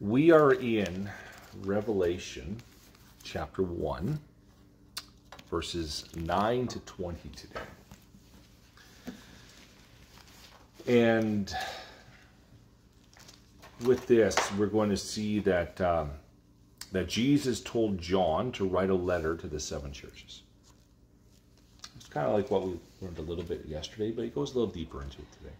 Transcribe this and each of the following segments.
We are in Revelation chapter 1, verses 9 to 20 today. And with this, we're going to see that, um, that Jesus told John to write a letter to the seven churches. It's kind of like what we learned a little bit yesterday, but he goes a little deeper into it today.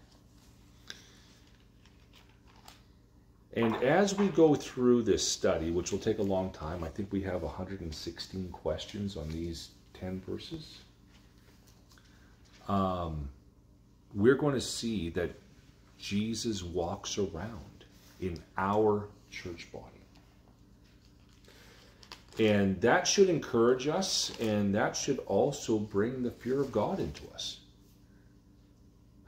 And as we go through this study, which will take a long time, I think we have 116 questions on these 10 verses. Um, we're going to see that Jesus walks around in our church body. And that should encourage us, and that should also bring the fear of God into us.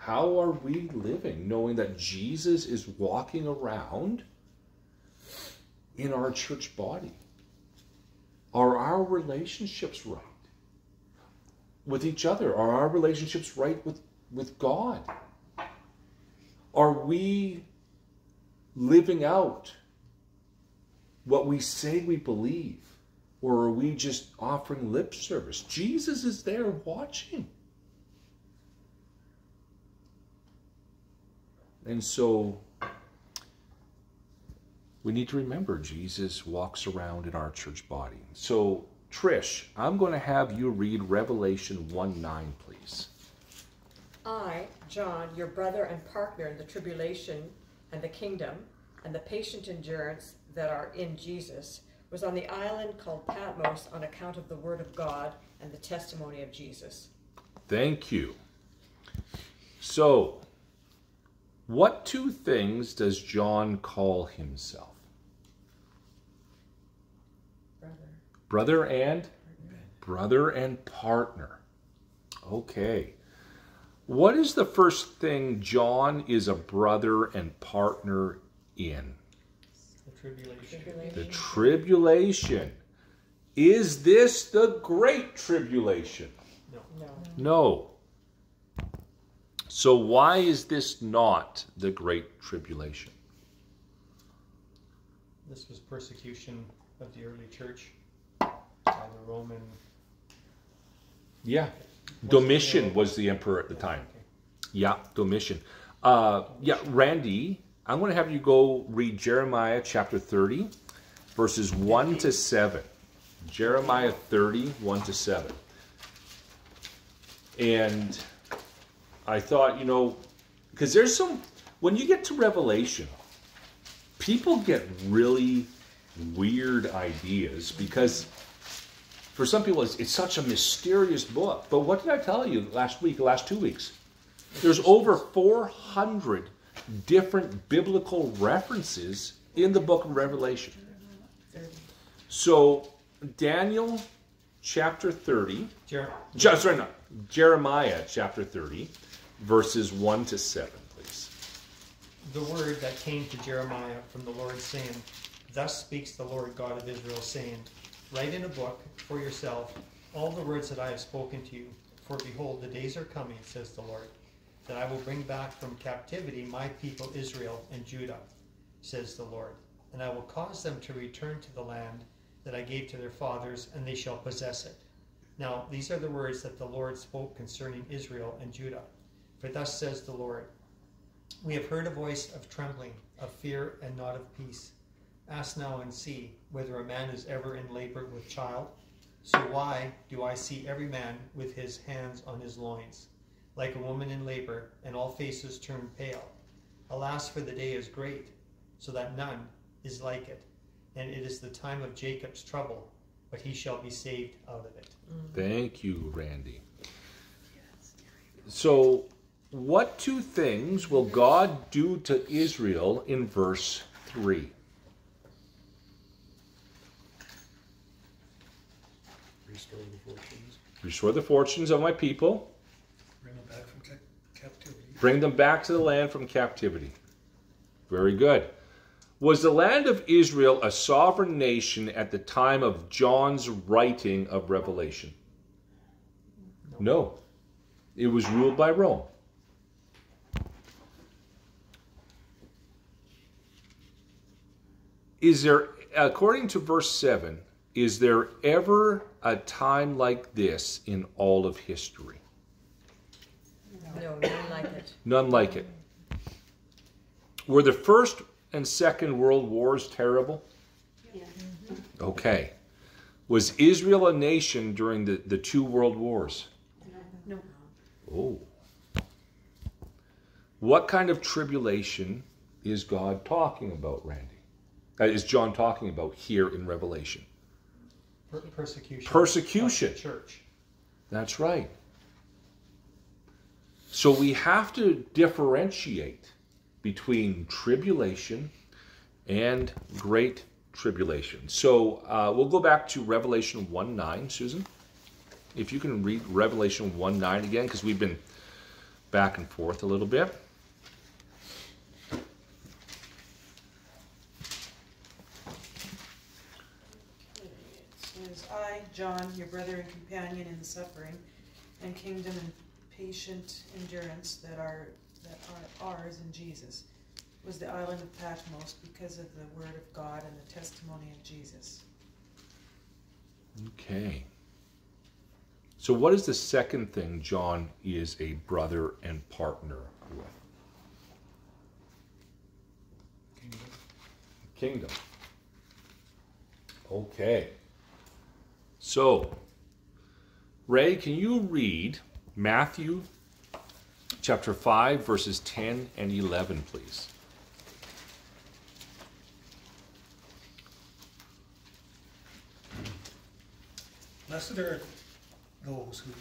How are we living knowing that Jesus is walking around in our church body? Are our relationships right with each other? Are our relationships right with, with God? Are we living out what we say we believe? Or are we just offering lip service? Jesus is there watching. And so we need to remember Jesus walks around in our church body. So, Trish, I'm going to have you read Revelation 1 9, please. I, John, your brother and partner in the tribulation and the kingdom and the patient endurance that are in Jesus, was on the island called Patmos on account of the word of God and the testimony of Jesus. Thank you. So, what two things does John call himself? Brother. Brother and brother and partner. Okay. What is the first thing John is a brother and partner in? The tribulation. The tribulation. Is this the great tribulation? No. No. No. So why is this not the great tribulation? This was persecution of the early church by the Roman. Yeah. Domitian was the emperor at the time. Okay. Yeah, Domitian. Uh, yeah, Randy, I'm going to have you go read Jeremiah chapter 30, verses 1 to 7. Jeremiah 30, 1 to 7. And I thought, you know, because there's some, when you get to Revelation, people get really weird ideas because for some people it's, it's such a mysterious book. But what did I tell you last week, last two weeks? There's over 400 different biblical references in the book of Revelation. So, Daniel chapter 30, Jer- Je- sorry, not, Jeremiah chapter 30, verses 1 to 7, please. the word that came to Jeremiah from the Lord, saying, Thus speaks the Lord God of Israel, saying, Write in a book for yourself all the words that I have spoken to you. For behold, the days are coming, says the Lord, that I will bring back from captivity my people Israel and Judah, says the Lord. And I will cause them to return to the land that I gave to their fathers, and they shall possess it. Now, these are the words that the Lord spoke concerning Israel and Judah. For thus says the Lord, we have heard a voice of trembling, of fear, and not of peace. Ask now and see whether a man is ever in labor with child. So why do I see every man with his hands on his loins, like a woman in labor, and all faces turn pale? Alas, for the day is great, so that none is like it. And it is the time of Jacob's trouble, but he shall be saved out of it. Thank you, Randy. So, what two things will God do to Israel in verse 3? Restore the fortunes, Restore the fortunes of my people, bring them back from ca- captivity. bring them back to the land from captivity. Very good. Was the land of Israel a sovereign nation at the time of John's writing of Revelation? No. It was ruled by Rome. Is there, according to verse 7, is there ever a time like this in all of history? No, none like it. None like it. Were the First and Second World Wars terrible? Yeah. Okay. Was Israel a nation during the, the two world wars? No. Oh. What kind of tribulation is God talking about, Randy? Is John talking about here in Revelation? Per- persecution. Persecution. the church. That's right. So we have to differentiate between tribulation and great tribulation. So uh, we'll go back to Revelation 1 9, Susan. If you can read Revelation 1 9 again, because we've been back and forth a little bit. It says, I, John, your brother and companion in the suffering and kingdom and patient endurance that are that are ours in Jesus, was the island of Patmos because of the word of God and the testimony of Jesus. Okay. So, what is the second thing John is a brother and partner with? Kingdom. Kingdom. Okay. So, Ray, can you read Matthew chapter 5, verses 10 and 11, please? Blessed are those who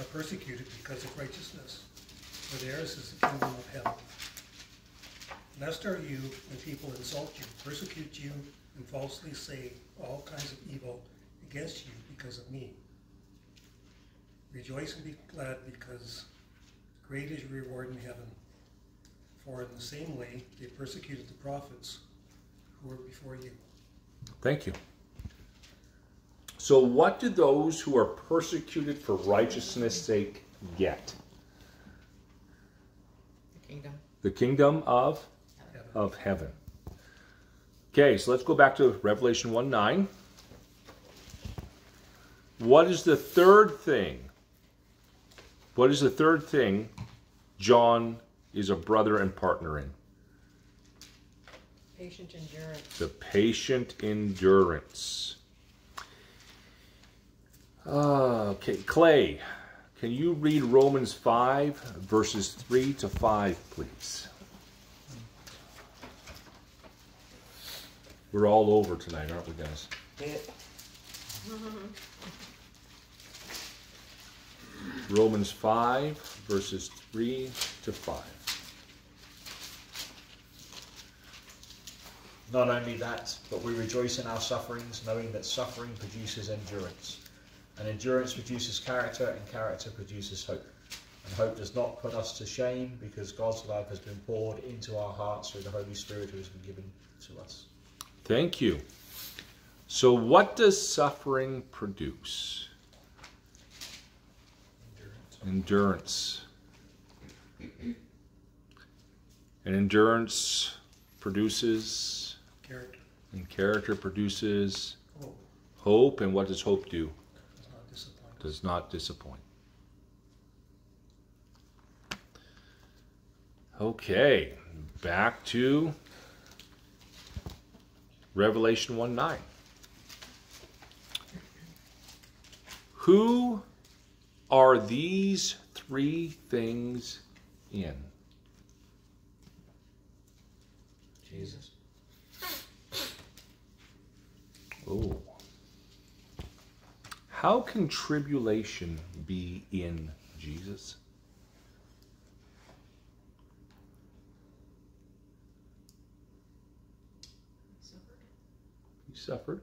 are persecuted because of righteousness, for theirs is the kingdom of heaven. Blessed are you when people insult you, persecute you, and falsely say all kinds of evil against you because of me. Rejoice and be glad because great is your reward in heaven. For in the same way they persecuted the prophets who were before you. Thank you. So, what do those who are persecuted for righteousness' sake get? The kingdom. The kingdom of Heaven. of heaven. Okay, so let's go back to Revelation 1 9. What is the third thing? What is the third thing John is a brother and partner in? Patient endurance. The patient endurance. Ah, okay, Clay, can you read Romans 5, verses 3 to 5, please? We're all over tonight, aren't we, guys? Romans 5, verses 3 to 5. Not only that, but we rejoice in our sufferings, knowing that suffering produces endurance. And endurance produces character, and character produces hope. And hope does not put us to shame, because God's love has been poured into our hearts through the Holy Spirit who has been given to us. Thank you. So, what does suffering produce? Endurance. And endurance produces, Character, and character produces hope, hope. And what does hope do? does not disappoint. Does not disappoint. Okay, back to Revelation 1 9. Who are these three things in? Jesus. Oh. How can tribulation be in Jesus? He suffered.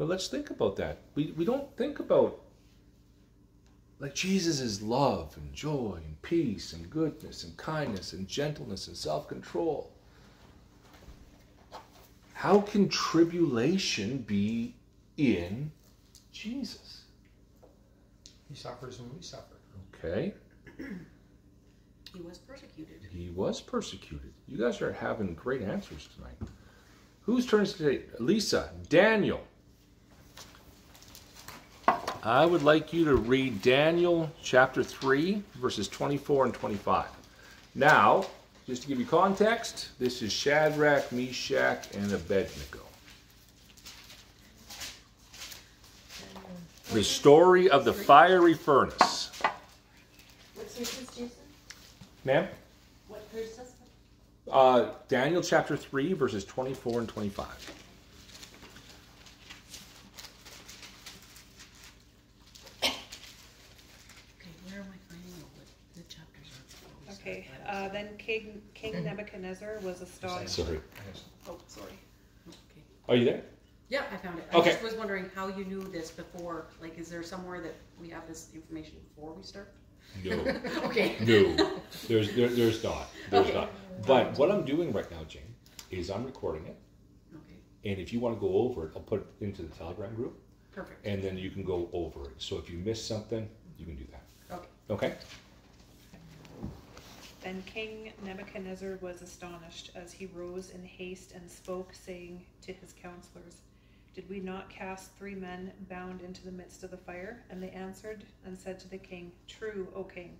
But let's think about that. We, we don't think about like Jesus is love and joy and peace and goodness and kindness and gentleness and self control. How can tribulation be in Jesus? He suffers when we suffer. Okay. He was persecuted. He was persecuted. You guys are having great answers tonight. Whose turn is it today? Lisa, Daniel. I would like you to read Daniel chapter 3, verses 24 and 25. Now, just to give you context, this is Shadrach, Meshach, and Abednego. The story of the fiery furnace. What verse is Jason? Ma'am? What verse is that? Uh, Daniel chapter 3, verses 24 and 25. Okay, where am I finding it? What the chapters are? Okay, uh, then King, King mm-hmm. Nebuchadnezzar was astonished. Sorry. Oh, sorry. Okay. Are you there? Yeah, I found it. I Okay. just was wondering how you knew this before. Like, is there somewhere that we have this information before we start? No. Okay. No. There's there, there's not. There's Okay. not. But what I'm doing right now, Jane, is I'm recording it. Okay. And if you want to go over it, I'll put it into the Telegram group. Perfect. And then you can go over it. So if you miss something, you can do that. Okay. Okay? Then King Nebuchadnezzar was astonished as he rose in haste and spoke, saying to his counselors, Did we not cast three men bound into the midst of the fire? And they answered and said to the king, True, O king.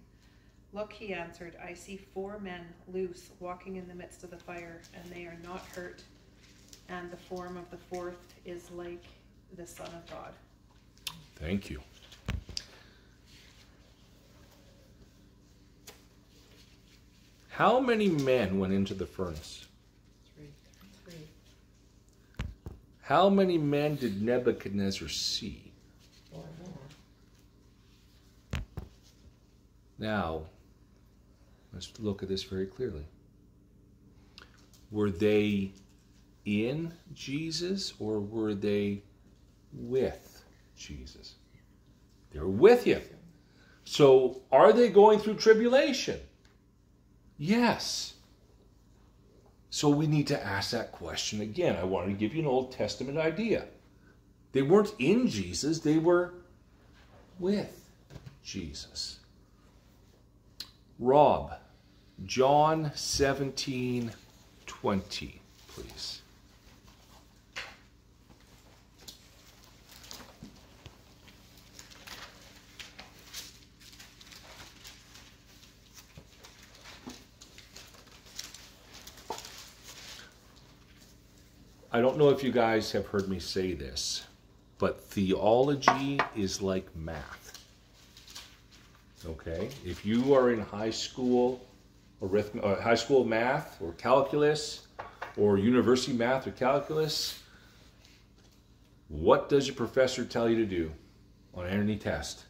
Look, he answered, I see four men loose walking in the midst of the fire, and they are not hurt. And the form of the fourth is like the Son of God. Thank you. How many men went into the furnace? Three. Three. How many men did Nebuchadnezzar see? Four. Now, let's look at this very clearly. Were they in Jesus or were they with Jesus? They're with him. So, are they going through tribulation? Yes. So, we need to ask that question again. I want to give you an Old Testament idea. They weren't in Jesus, they were with Jesus. Rob, John 17 20, please. I don't know if you guys have heard me say this, but theology is like math. Okay? If you are in high school arithmetic, uh, high school math or calculus or university math or calculus, what does your professor tell you to do on any test?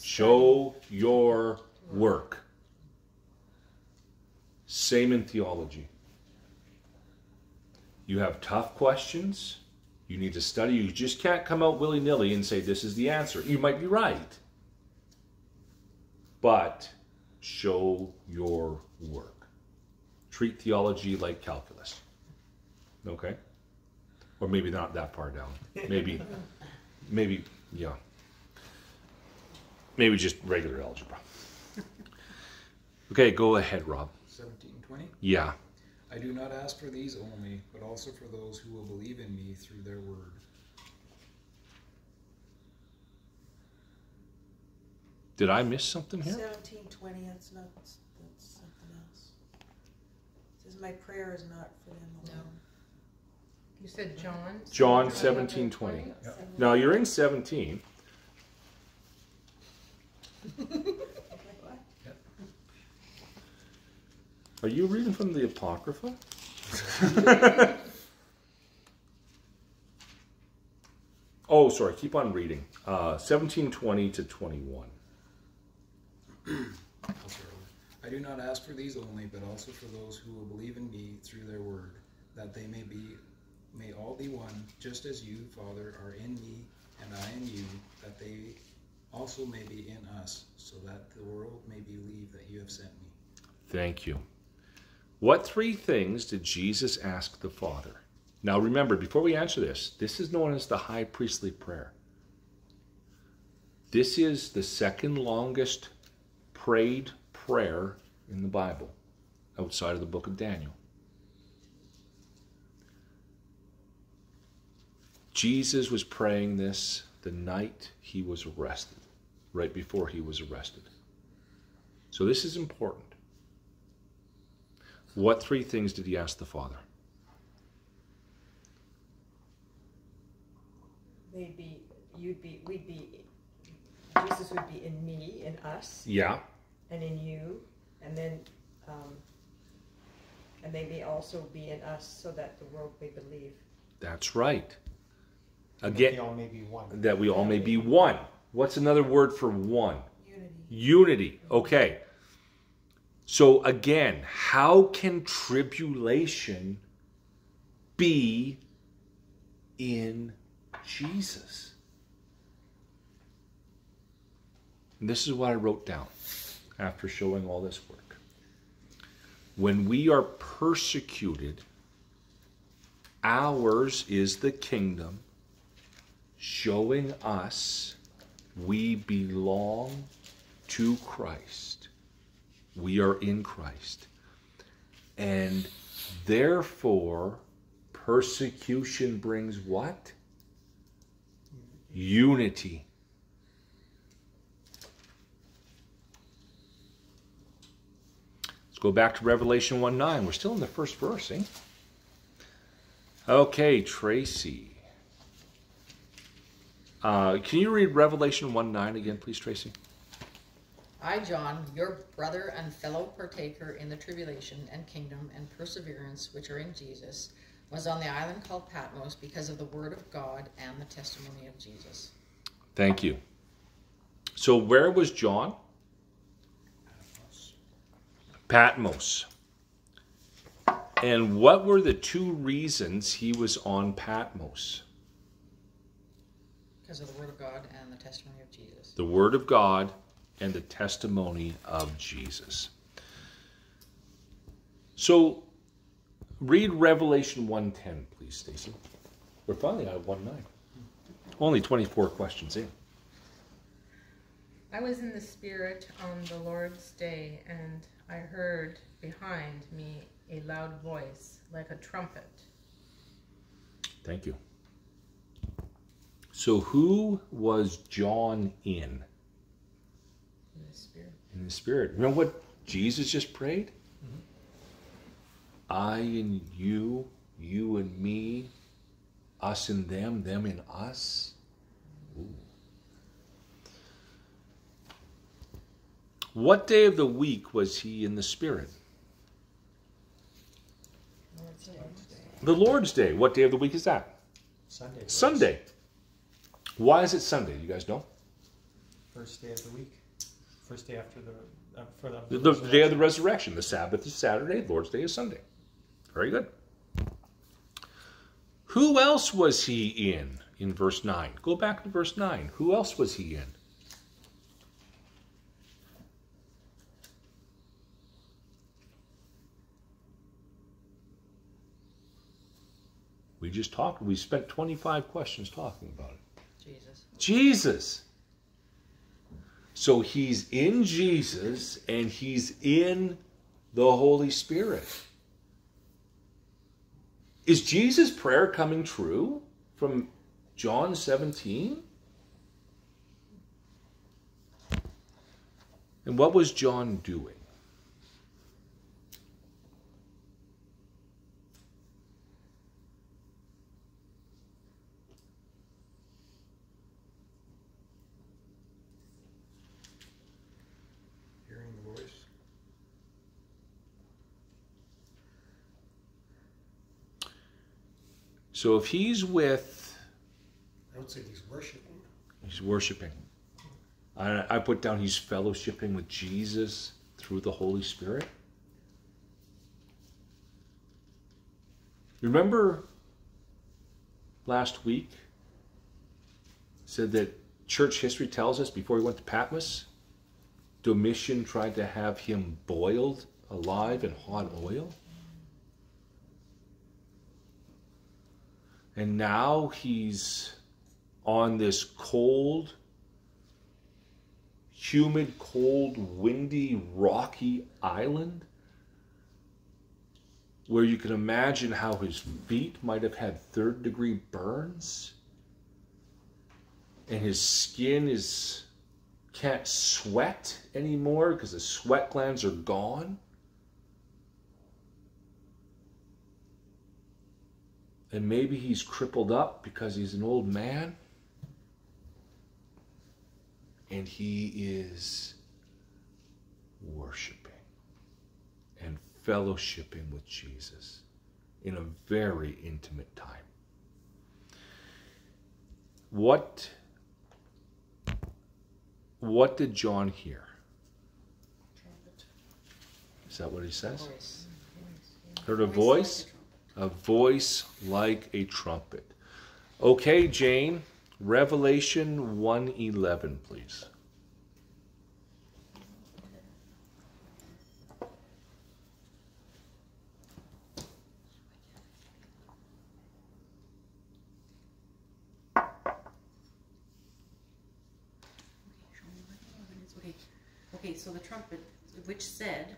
Show your work. Same in theology. You have tough questions. You need to study. You just can't come out willy nilly and say, This is the answer. You might be right. But show your work. Treat theology like calculus. Okay? Or maybe not that far down. Maybe, maybe, yeah. Maybe just regular algebra. Okay, go ahead, Rob. 1720. Yeah. I do not ask for these only, but also for those who will believe in me through their word. Did I miss something here? Seventeen twenty, that's not, that's something else. It Says my prayer is not for them alone. You said John? John 17, 20. Now you're in 17. Are you reading from the Apocrypha? oh, sorry. Keep on reading. Uh, 1720 to 21. I do not ask for these only, but also for those who will believe in me through their word, that they may be may all be one, just as you, Father, are in me and I in you, that they also may be in us, so that the world may believe that you have sent me. Thank you. What three things did Jesus ask the Father? Now remember, before we answer this, this is known as the high priestly prayer. This is the second longest prayed prayer in the Bible outside of the book of Daniel. Jesus was praying this the night he was arrested, right before he was arrested. So this is important. What three things did he ask the Father? They'd be, you'd be, we'd be, Jesus would be in me, in us, Yeah. and in you, and then, um, and they may also be in us so that the world may believe. That's right. And that They Again, all may be one. that we all may be one. What's another word for one? Unity. Unity. Okay. So again, how can tribulation be in Jesus? And this is what I wrote down after showing all this work. When we are persecuted, ours is the kingdom, showing us we belong to Christ. We are in Christ. And therefore, persecution brings what? Unity. Let's go back to Revelation 1 9. We're still in the first verse, eh? Okay, Tracy. Uh, can you read Revelation 1 9 again, please, Tracy? I, John, your brother and fellow partaker in the tribulation and kingdom and perseverance which are in Jesus, was on the island called Patmos because of the word of God and the testimony of Jesus. Thank you. So, where was John? Patmos. And what were the two reasons he was on Patmos? Because of the word of God and the testimony of Jesus. The Word of God and the testimony of Jesus. So, read Revelation 1:10, please, Stacy. We're finally at 1:9. Only 24 questions in. I was in the Spirit on the Lord's day, and I heard behind me a loud voice like a trumpet. Thank you. So, who was John in? in the Spirit. In the Spirit. Remember what Jesus just prayed? I and you, you and me, us and them, them and us. Ooh. What day of the week was he in the Spirit? The Lord's Day. What day of the week is that? Sunday. Sunday. Why is it Sunday? You guys know? First day of the week. First day after the uh, for the, The, the day of the resurrection. The Sabbath is Saturday. Lord's Day is Sunday. Very good. Who else was he in in verse 9? Go back to verse 9. Who else was he in? We just talked, we spent 25 questions talking about it. Jesus. Jesus. So he's in Jesus and he's in the Holy Spirit. Is Jesus' prayer coming true from John 17? And what was John doing? Hearing the voice. So if he's with, I would say he's worshiping. he's worshiping. I, I put down he's fellowshipping with Jesus through the Holy Spirit. Remember last week said that church history tells us before he went to Patmos, Domitian tried to have him boiled alive in hot oil. And now he's on this cold, humid, cold, windy, rocky island where you can imagine how his feet might have had third degree burns. And his skin is can't sweat anymore because the sweat glands are gone and maybe he's crippled up because he's an old man and he is worshiping and fellowshipping with Jesus in a very intimate time. What what did John hear? Is that what he says? Voice. Heard a voice? A voice like a trumpet. Okay, Jane, Revelation 1:11, please. Okay, okay, so the trumpet, which said,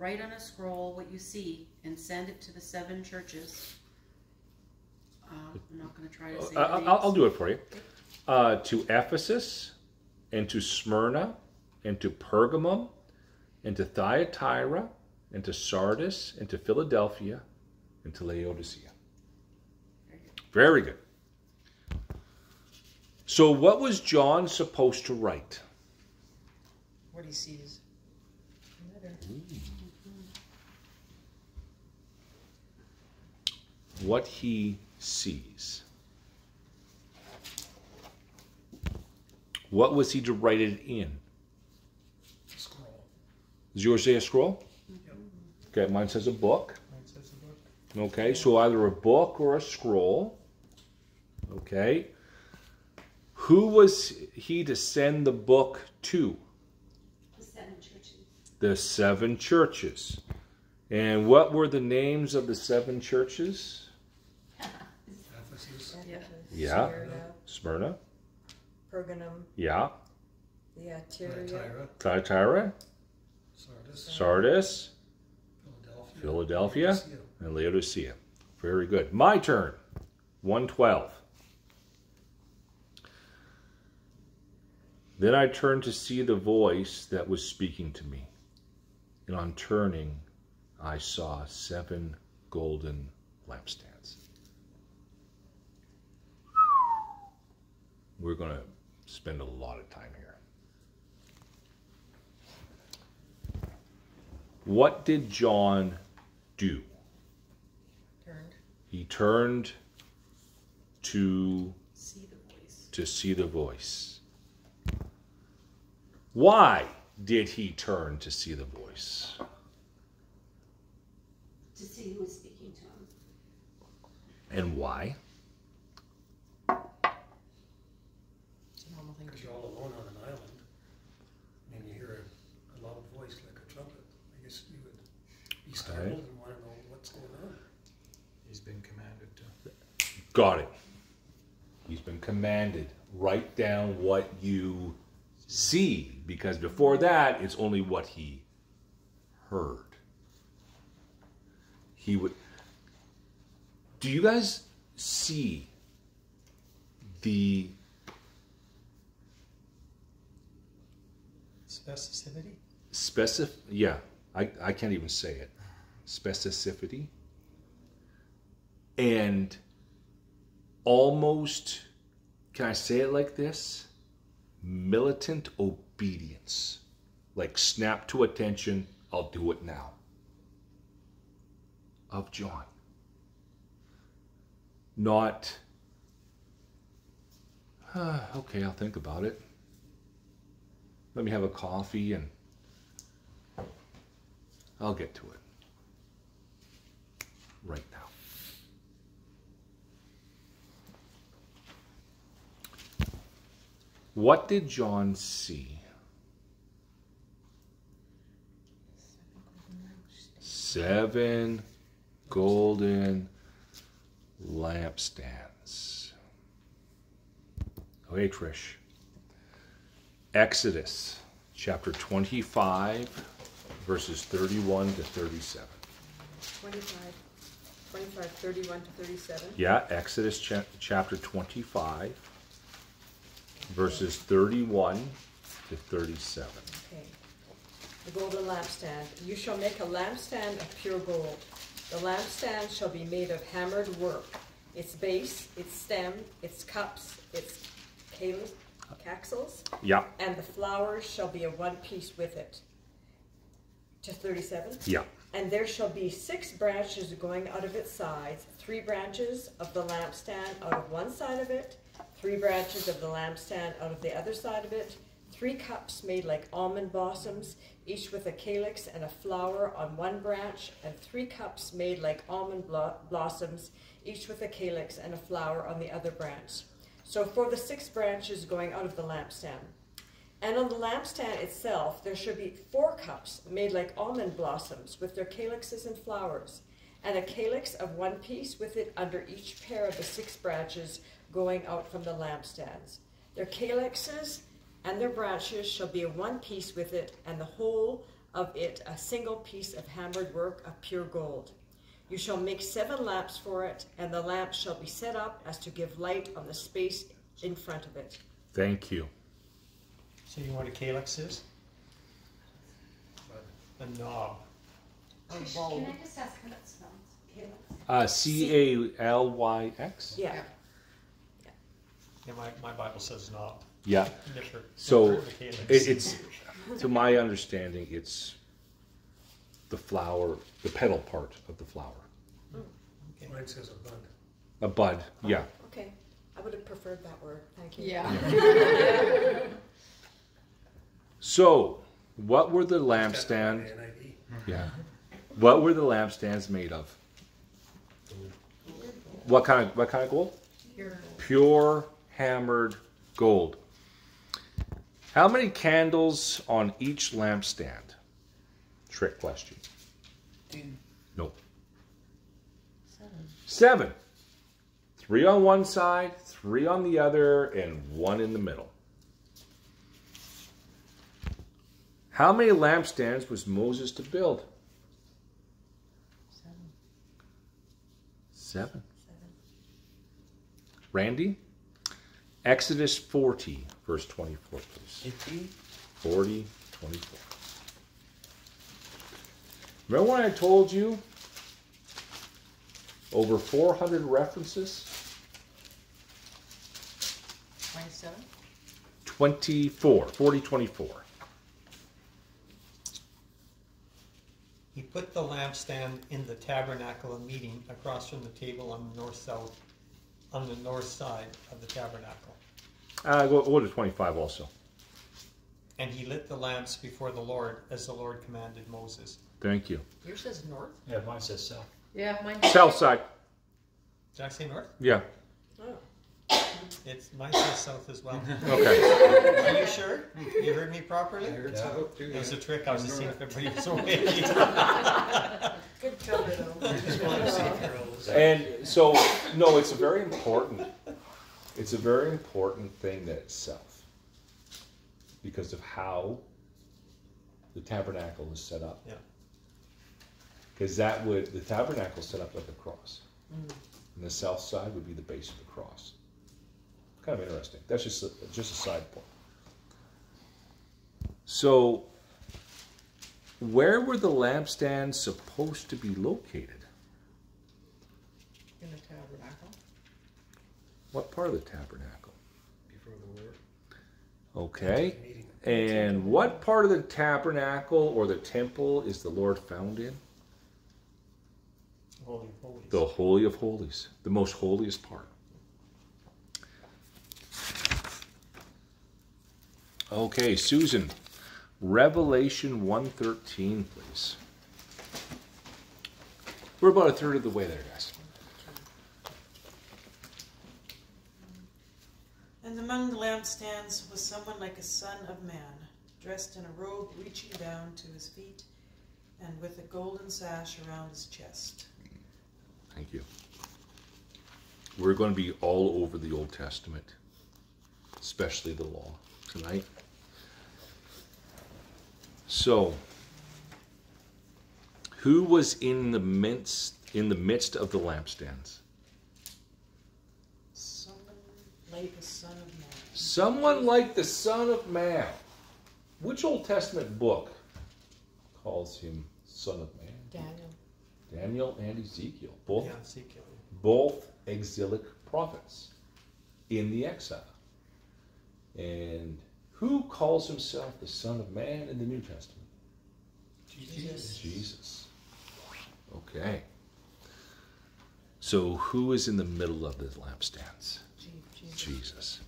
write on a scroll what you see and send it to the seven churches. Uh, I'm not gonna try to say Uh, I'll, I'll do it for you. Uh, to Ephesus, and to Smyrna, and to Pergamum, and to Thyatira, and to Sardis, and to Philadelphia, and to Laodicea. Very good. So, what was John supposed to write? What he sees. What he sees. What was he to write it in? Scroll. Does yours say a scroll? Yep. Okay, mine says a book. Mine says the book. Okay, so either a book or a scroll. Okay. Who was he to send the book to? The seven churches. The seven churches. And what were the names of the seven churches? Ephesus. Yeah. Smyrna, Smyrna. Pergamum, Yeah. Thyatira, Thyatira. Thyatira. Sardis. Sardis. Philadelphia. Philadelphia. Laodicea. And Laodicea. Very good. My turn. 112. Then I turned to see the voice that was speaking to me. And on turning, I saw seven golden lampstands. We're going to spend a lot of time here. What did John do? Turned. He turned to See the voice. to see the voice. Why did he turn to see the voice? To see who was speaking to him. And why? It's a normal thing to Because do. you're all alone on an island, and you hear a, a loud voice like a trumpet. I guess you would be startled Right. and want to know what's going on. He's been commanded to. Got it. He's been commanded. Write down what you see, because before that, it's only what he heard. He would. Do you guys see the Specificity? specific? Yeah, I, I can't even say it. Specificity and almost, can I say it like this? Militant obedience. Like snap to attention, I'll do it now. Of John. Not, "Ah, okay, I'll think about it. Let me have a coffee and I'll get to it. Right now. What did John see? Seven golden lampstands. Okay, Trish. Exodus chapter 25, verses 31 to 37. 25, 25, 31 to 37. Yeah, Exodus cha- chapter 25, verses 31 to 37. Okay. The golden lampstand. You shall make a lampstand of pure gold. The lampstand shall be made of hammered work. Its base, its stem, its cups, its caxels, Yeah, and the flowers shall be of one piece with it. To 37. yeah, And there shall be six branches going out of its sides, three branches of the lampstand out of one side of it, three branches of the lampstand out of the other side of it, three cups made like almond blossoms, each with a calyx and a flower on one branch, and three cups made like almond blo- blossoms, each with a calyx and a flower on the other branch. So for the six branches going out of the lampstand. And on the lampstand itself, there should be four cups made like almond blossoms with their calyxes and flowers, and a calyx of one piece with it under each pair of the six branches going out from the lampstands. Their calyxes and their branches shall be one piece with it, and the whole of it a single piece of hammered work of pure gold. You shall make seven lamps for it, and the lamps shall be set up as to give light on the space in front of it. thank you. So you know what a calyx is? A knob. Or Can. I just ask how that spells? Caleb? Uh, C A L Y X? Yeah. Yeah, my, my Bible says knob. Yeah. Never- So never heard of a calyx. it, it's, to my understanding, it's the flower, the petal part of the flower. Oh, Mine says a bud. A bud, yeah. Okay, I would have preferred that word, thank you. Yeah. So, what were the That's lampstand? Yeah. What were the lampstands made of? What kind of what kind of gold? Pure hammered gold. How many candles on each lampstand? Trick question. Two. Nope. Seven. Seven. Three on one side, three on the other, and one in the middle. How many lampstands was Moses to build? Seven. Seven. Randy? Exodus 40, verse 24, please. 40, 24. Remember when I told you over 400 references? 27? 24, 40, 24. He put the lampstand in the tabernacle of meeting across from the table on the north south, on the north side of the tabernacle. Uh, go, go to 25 also. And he lit the lamps before the Lord as the Lord commanded Moses. Thank you. Yours says north? Yeah, mine says south. Yeah, mine South side. Did I say north? Yeah. Oh, It's mine says south as well. Okay. Are you sure? You heard me properly? I properly? heard Yeah. so too. It was a trick. I was just seeing if everybody was awake. Good cover though. Just wanted to see if you're And so, no, it's a very important, it's a very important thing that it's south. Because of how the tabernacle is set up. Yeah. Because that would, the tabernacle is set up like a cross. Mm. And the south side would be the base of the cross. Kind of interesting. That's just a, just a side point. So, where were the lampstands supposed to be located? in the tabernacle. What part of the tabernacle? Before the Lord. Okay. And what part of the tabernacle or the temple is the Lord found in? Holy of holies. The Holy of Holies, the most holiest part. Okay, Susan, Revelation 113, please. We're about a third of the way there, guys. And among the lampstands was someone like a son of man, dressed in a robe reaching down to his feet, and with a golden sash around his chest. Thank you. We're going to be all over the Old Testament, especially the law, tonight. So, who was in the midst in the midst of the lampstands? Someone like the Son of Man. Someone like the Son of Man. Which Old Testament book calls him Son of Man? Daniel. Daniel and Ezekiel, both Yeah, Ezekiel. both exilic prophets in the exile. And who calls himself the Son of Man in the New Testament? Jesus. Jesus. Okay. So who is in the middle of the lampstands? Je- Jesus.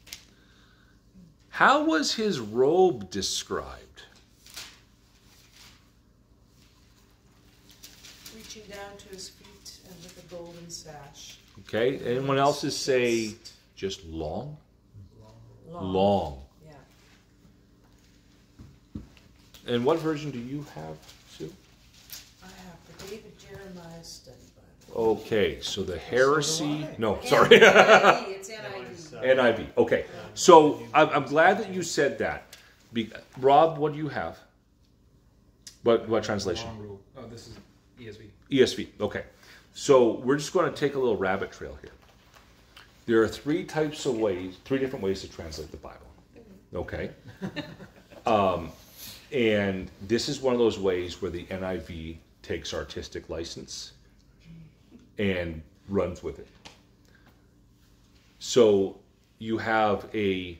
How was his robe described? Reaching down to his feet and with a golden sash. Okay, anyone else's say just long? Long. Yeah. And what version do you have, Sue? I have the David Jeremiah study Bible. Okay, so the heresy. No, sorry. NIV, it's NIV. NIV. Okay, so I'm, I'm glad that you said that. Be, Rob, what do you have? What what translation? Long. Oh, this is ESV. ESV. Okay. So we're just going to take a little rabbit trail here. There are three types of ways, three different ways to translate the Bible. Okay. Um, and this is one of those ways where the NIV takes artistic license and runs with it. So you have a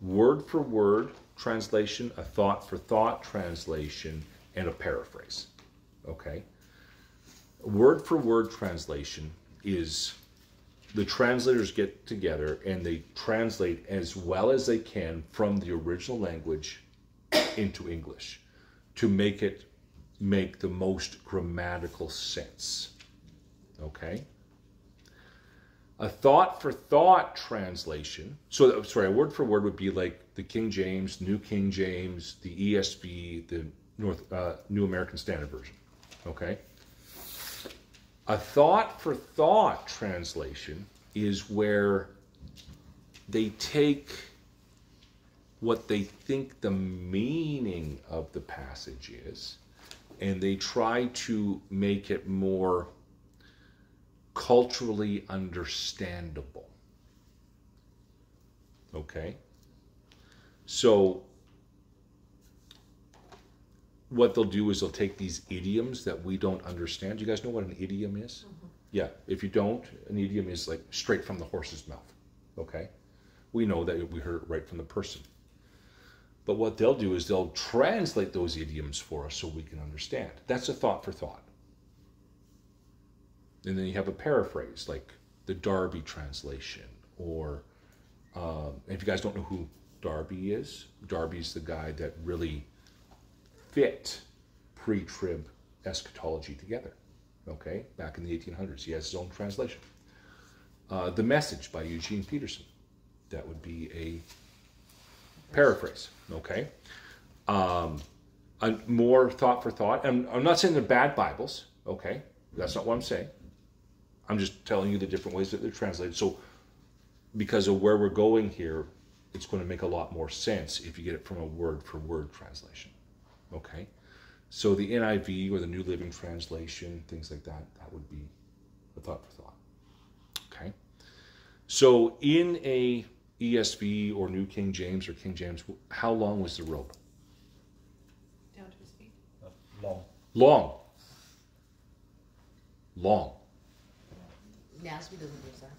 word for word translation, a thought for thought translation, and a paraphrase. Okay? Word for word translation is the translators get together and they translate as well as they can from the original language into English to make it make the most grammatical sense. Okay? A thought for thought translation, so sorry, a word for word would be like the King James, New King James, the ESV, the North uh, New American Standard Version. Okay? A thought for thought translation is where they take what they think the meaning of the passage is and they try to make it more culturally understandable. Okay? So, what they'll do is they'll take these idioms that we don't understand. You guys know what an idiom is? Mm-hmm. Yeah. If you don't, an idiom is like straight from the horse's mouth. Okay? We know that we heard it right from the person. But what they'll do is they'll translate those idioms for us so we can understand. That's a thought for thought. And then you have a paraphrase like the Darby translation, or um, if you guys don't know who Darby is, Darby's the guy that really fit pre-trib eschatology together. Okay, back in the 1800s, he has his own translation. Uh, the Message by Eugene Peterson, that would be a paraphrase. Okay, um, more thought for thought. And I'm not saying they're bad Bibles. Okay, that's not what I'm saying. I'm just telling you the different ways that they're translated. So, because of where we're going here, it's going to make a lot more sense if you get it from a word for word translation. Okay? So, the NIV or the New Living Translation, things like that, that would be a thought for thought. Okay? So, in a ESV or New King James or King James, how long was the robe? Down to his feet. Uh, long. Long. Long. Nasby doesn't use that.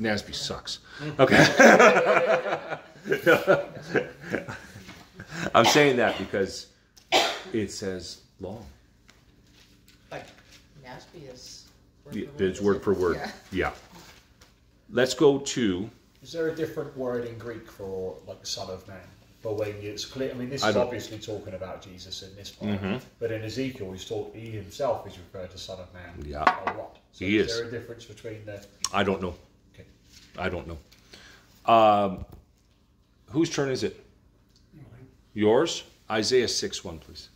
Nasby sucks. Mm-hmm. Okay. I'm saying that because it says long. Like NASBY is. word Yeah, for word, It's word for word. Yeah. Yeah. Let's go to. Is there a different word in Greek for like Son of Man? But when it's clear, I mean, this I is don't- obviously talking about Jesus in this part. Mhm. But in Ezekiel, he's talk, he himself is referred to Son of Man Yeah. a lot. So He is, is. there a difference between the? I don't know. Okay. I don't know. Um, whose turn is it? Yours? Isaiah 6 1, please.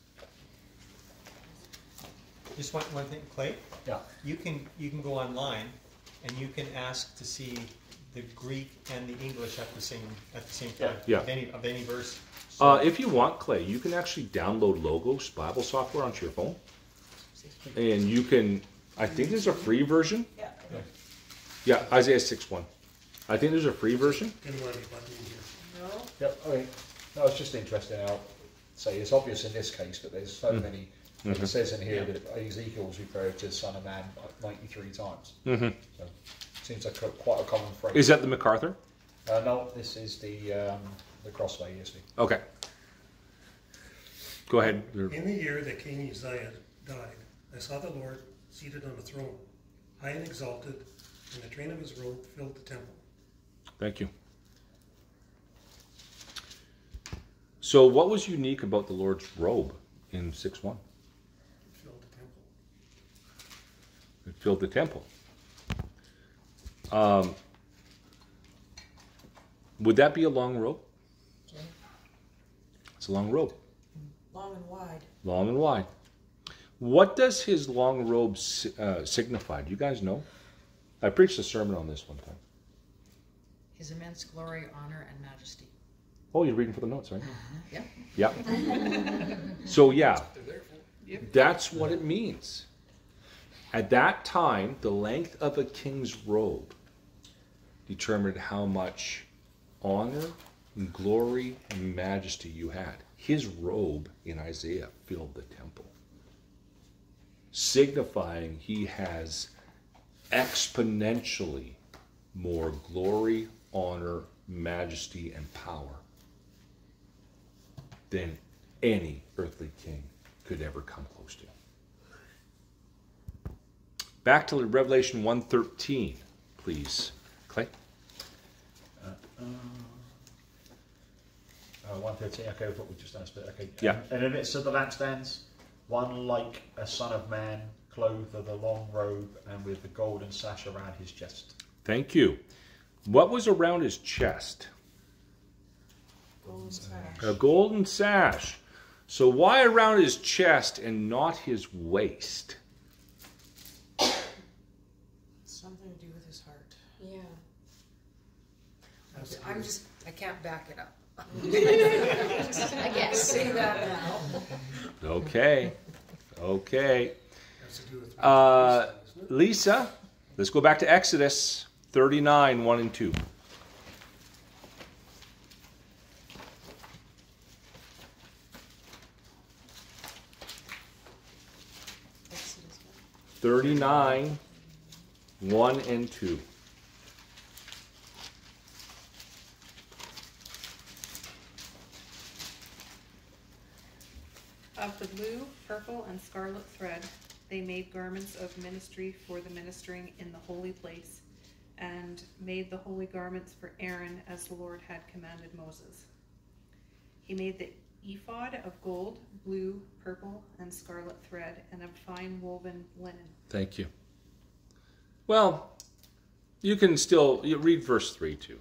Just one, one thing, Clay. Yeah. You can you can go online, and you can ask to see the Greek and the English at the same at the same time. Yeah. Of any of any verse. Uh, if you want, Clay, you can actually download Logos Bible software onto your phone, and you can. I think there's a free version. Yeah. Yeah, Isaiah six one. I think there's a free version. Didn't want to be button in here. No? Yep. I mean, no, it's just interesting how, say, it's obvious in this case, but there's so Mm. many. Mhm. It says in here that Ezekiel's referred to the Son of Man 93 times. Mhm. So, seems like a, quite a common phrase. Is that the MacArthur? Uh, no, this is the um, the Crossway ESV. Okay. Go ahead. In the year that King Uzziah died, I saw the Lord seated on a throne, high and exalted, and the train of his robe filled the temple. Thank you. So, what was unique about the Lord's robe in six one? It filled the temple. It filled the temple. Um, would that be a long robe? It's a long robe, Long and wide. long and wide. What does his long robe uh, signify? Do you guys know? I preached a sermon on this one time. His immense glory, honor, and majesty. Oh, you're reading for the notes, right? Yep. Yeah. So, yeah, that's what it means. At that time, the length of a king's robe determined how much honor and glory and majesty you had. His robe in Isaiah filled the temple, signifying he has exponentially more glory, honor, majesty, and power than any earthly king could ever come close to. Back to Revelation 1:13, please. Clay? Uh, 113, okay, I thought we just asked it. Okay. Yeah. And in the midst of the lampstands, one like a son of man, clothed with a long robe and with a golden sash around his chest. Thank you. What was around his chest? Golden sash. A golden sash. So why around his chest and not his waist? Something to do with his heart. Yeah. Has to do I'm just, I can't back it up. I guess. Say that now. Okay. Okay. has to do with- Uh. Lisa, let's go back to Exodus 39, 1 and 2. 39, 1 and 2. Of the blue, purple, and scarlet thread, they made garments of ministry for the ministering in the holy place, and made the holy garments for Aaron as the Lord had commanded Moses. He made the ephod of gold, blue, purple, and scarlet thread, and of fine woven linen. Thank you. Well, you can still you read verse 3 too.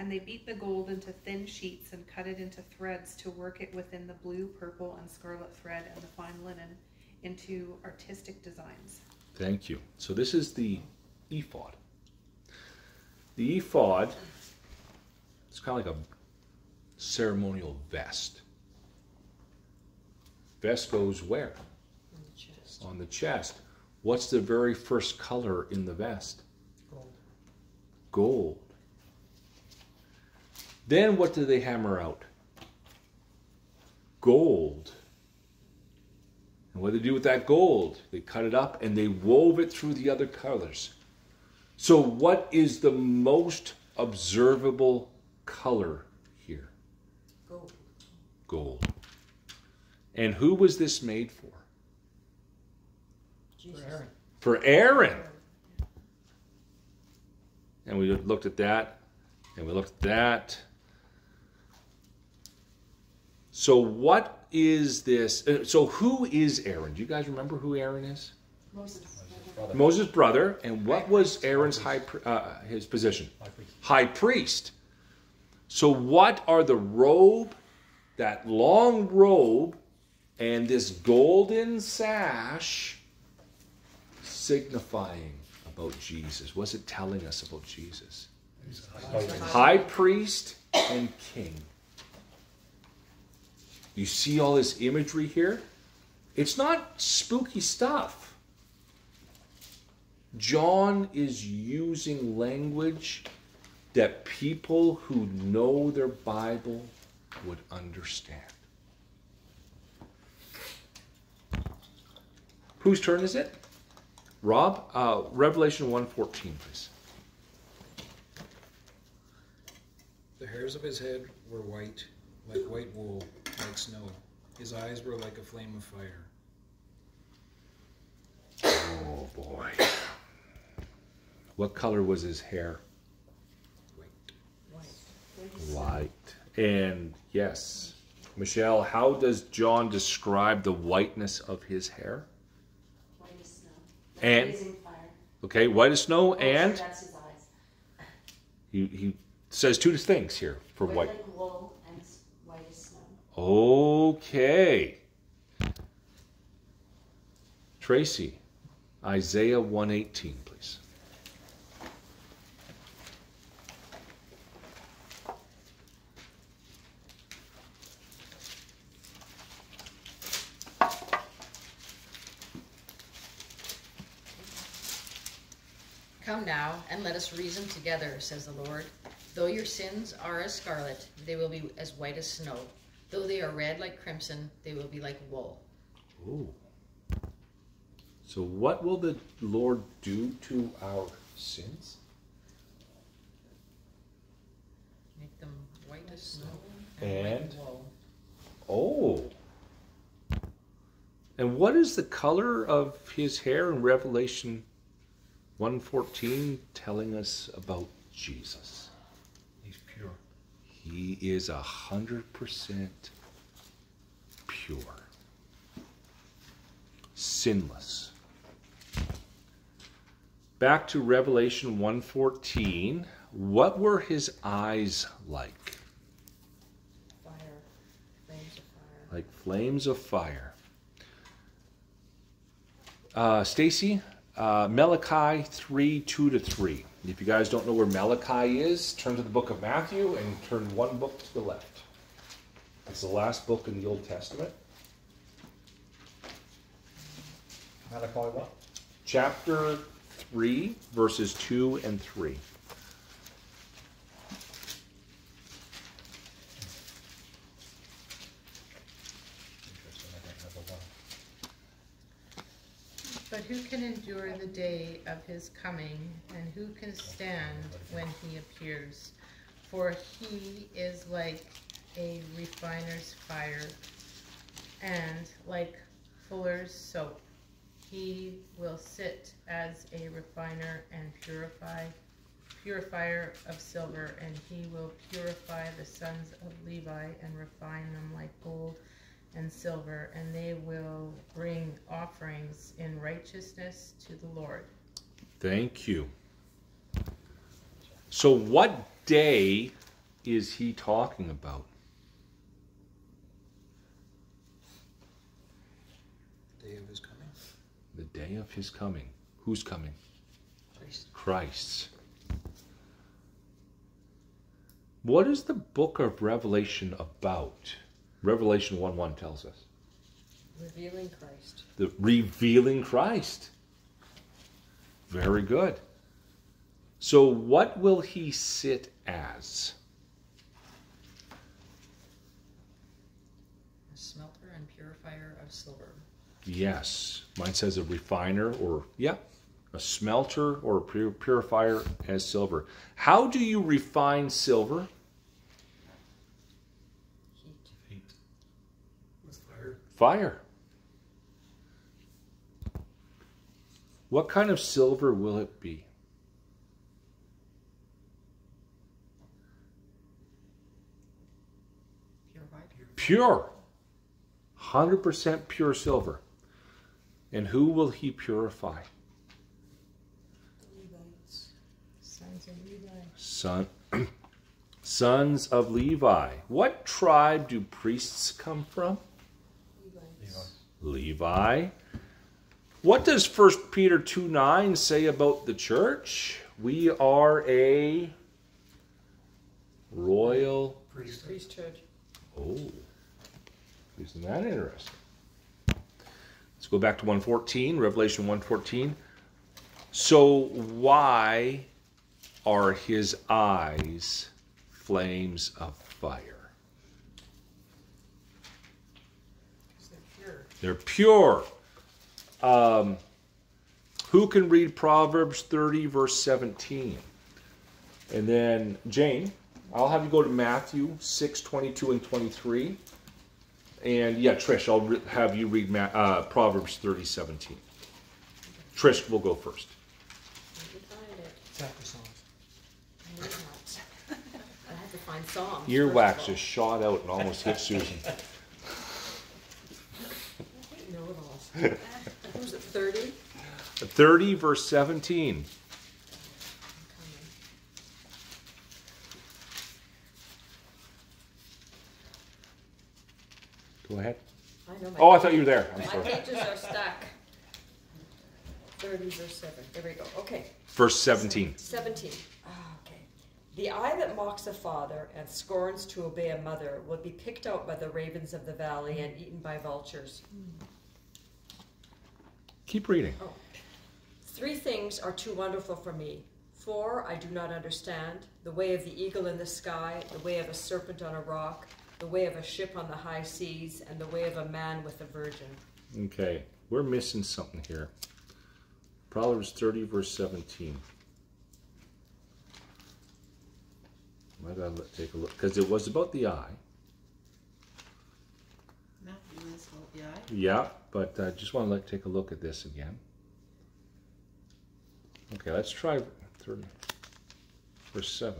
And they beat the gold into thin sheets and cut it into threads to work it within the blue, purple, and scarlet thread and the fine linen into artistic designs. Thank you. So this is the ephod. The ephod is kind of like a ceremonial vest. Vest goes where? On the chest. On the chest. What's the very first color in the vest? Gold. Gold. Then what do they hammer out? Gold. And what do they do with that gold? They cut it up and they wove it through the other colors. So, what is the most observable color here? Gold. Gold. And who was this made for? Jesus. For Aaron. For Aaron. And we looked at that, and we looked at that. So, what is this? uh, So, who is Aaron? Do you guys remember who Aaron is? Moses. Brother. Moses' brother. And what was Aaron's high uh, his position? High priest. High priest. So, what are the robe, that long robe, and this golden sash signifying about Jesus? What's it telling us about Jesus? High priest and king. You see all this imagery here? It's not spooky stuff. John is using language that people who know their Bible would understand. Whose turn is it? Rob, uh, Revelation 1:14, please. The hairs of his head were white, like white wool, like snow. His eyes were like a flame of fire. Oh boy. What color was his hair? White. White. And yes, Michelle, how does John describe the whiteness of his hair? White as snow. And- fire. Okay, white as snow, Oh, sorry, and That's his eyes. he, he says two things here for White white. like wool and s- white as snow. Okay. Tracy, Isaiah 118, please. Come now, and let us reason together, says the Lord. Though your sins are as scarlet, they will be as white as snow. Though they are red like crimson, they will be like wool. Ooh. So, what will the Lord do to our sins? Make them white as snow And? white wool. Oh. And what is the color of his hair in Revelation 114 telling us about Jesus? He is a hundred percent pure, sinless. Back to Revelation 114. What were his eyes like? Fire. Flames of fire. Like flames of fire. Uh, Stacy, uh, Malachi 3 2 to 3. If you guys don't know where Malachi is, turn to the book of Matthew and turn one book to the left. It's the last book in the Old Testament. Malachi what? Chapter 3, verses 2 and 3. Interesting, I don't know the one. But who can endure the day of his coming, and who can stand when he appears? For he is like a refiner's fire, and like fuller's soap. He will sit as a refiner and purify, purifier of silver, and he will purify the sons of Levi and refine them like gold and silver, and they will bring offerings in righteousness to the Lord. Thank you. So, what day is he talking about? Day of his coming. The day of his coming. Who's coming? Christ. Christ's. What is the book of Revelation about? Revelation 1 1 tells us. Revealing Christ. The revealing Christ. Very good. So, what will he sit as? A smelter and purifier of silver. Yes. Mine says a refiner or, yeah, a smelter or a purifier as silver. How do you refine silver? Fire. What kind of silver will it be? Pure. 100% pure silver. And who will he purify? Levites. Sons of Levi. Son, sons of Levi. What tribe do priests come from? Levites. Levi. Levi. What does 1 Peter 2 9 say about the church? We are a royal. Priesthood. Priesthood. Oh, isn't that interesting? Let's go back to 114, Revelation 114. So, why are his eyes flames of fire? They're pure. Um, who can read Proverbs 30, verse 17? And then, Jane, I'll have you go to Matthew 6, 22 and 23. And yeah, Trish, I'll have you read Ma- uh, Proverbs 30, 17. Trish will go first. Let me find it. It's after songs. I need that. I have to find songs. Earwax first just shot out and almost hit Susan. of all. Know-it-alls. What was it, 30? 30, verse 17. Go ahead. I know my Oh, I thought you were there. I'm My sorry. pages are stuck. 30 verse 7. There we go. Okay. Verse 17. 17. Ah, okay. The eye that mocks a father and scorns to obey a mother will be picked out by the ravens of the valley and eaten by vultures. Keep reading. Oh. Three things are too wonderful for me. Four I do not understand the way of the eagle in the sky, the way of a serpent on a rock, the way of a ship on the high seas, and the way of a man with a virgin. Okay, we're missing something here. Proverbs 30, verse 17. I gotta let- take a look because it was about the eye. The eye. Yeah, but I just want to let, take a look at this again. Okay, let's try 30, verse 7.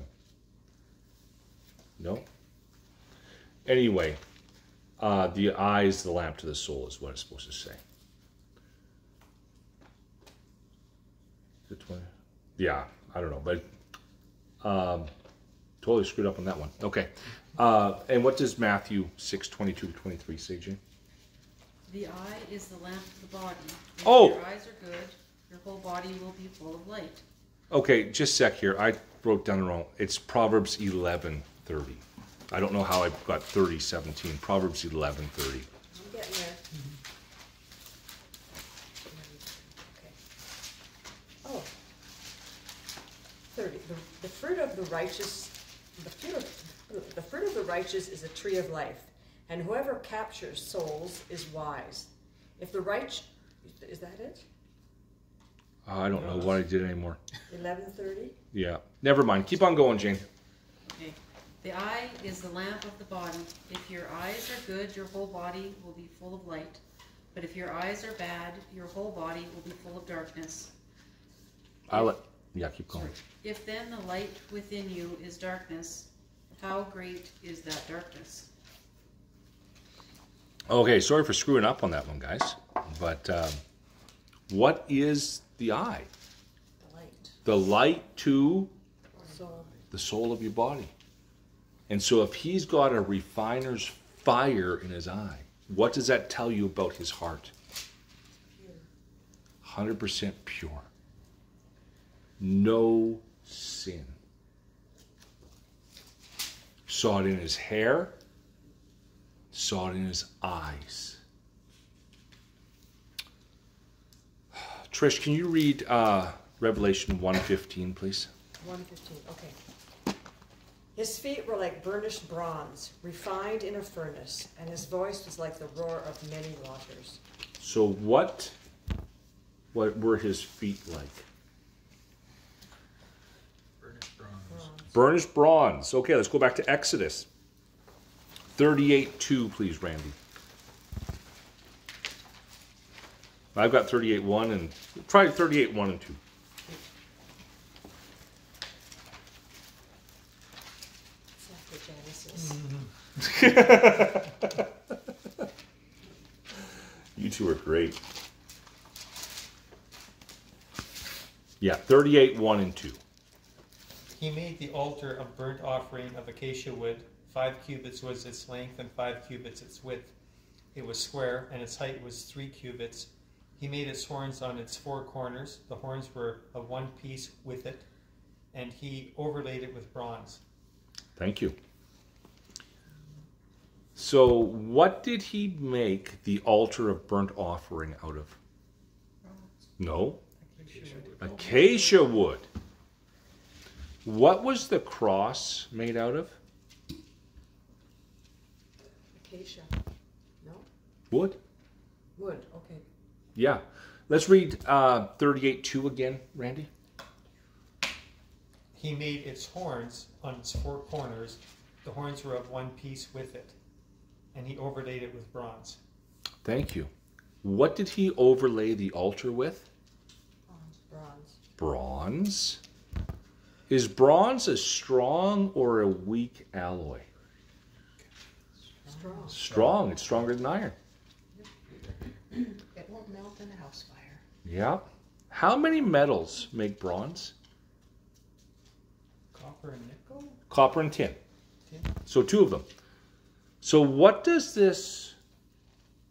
No? Anyway, uh, the eye is the lamp to the soul, is what it's supposed to say. It 20? Yeah, I don't know, but um, totally screwed up on that one. Okay. Uh, and what does Matthew 6 22 23 say, Jane? The eye is the lamp of the body. If Oh! your eyes are good, your whole body will be full of light. Okay, just a sec here. I wrote down the wrong. It's Proverbs eleven thirty. I don't know how I got thirty seventeen. Proverbs eleven thirty. I'm getting there. Mm-hmm. Okay. Oh. 30. The, the fruit of the righteous, the fruit of, the fruit of the righteous is a tree of life, and whoever captures souls is wise. If the right, is that it? Uh, I don't know what I did anymore. 1130? Yeah, never mind. Keep on going, Jane. Okay. The eye is the lamp of the body. If your eyes are good, your whole body will be full of light. But if your eyes are bad, your whole body will be full of darkness. I let. Yeah, keep going. Sorry. If then the light within you is darkness, how great is that darkness? Okay, sorry for screwing up on that one, guys. But um, what is the eye? The light. The light to the soul of your body. And so, if he's got a refiner's fire in his eye, what does that tell you about his heart? 100% pure. No sin. Saw it in his hair, saw it in his eyes. Trish, can you read uh, Revelation 1.15, please? 115, okay. His feet were like burnished bronze, refined in a furnace, and his voice was like the roar of many waters. So what what were his feet like? Burnished bronze. Bronze. Burnished bronze. Okay, let's go back to Exodus. 38 2, please, Randy. I've got 38 1 and try 38 1 and 2. It's like the Genesis. You two are great. Yeah, 38 1 and 2. He made the altar of burnt offering of acacia wood. Five cubits was its length, and five cubits its width. It was square, and its height was three cubits. He made its horns on its four corners. The horns were of one piece with it, and he overlaid it with bronze. Thank you. So, what did he make the altar of burnt offering out of? No, acacia wood. What was the cross made out of? Acacia. No? Wood. Wood, okay. Yeah. Let's read uh, 38 2 again, Randy. He made its horns on its four corners. The horns were of one piece with it, and he overlaid it with bronze. Thank you. What did he overlay the altar with? Bronze. Bronze. Is bronze a strong or a weak alloy? Strong. Strong. It's stronger than iron. It won't melt in a house fire. Yeah. How many metals make bronze? Copper and nickel? Copper and tin. Tin. So two of them. So what does this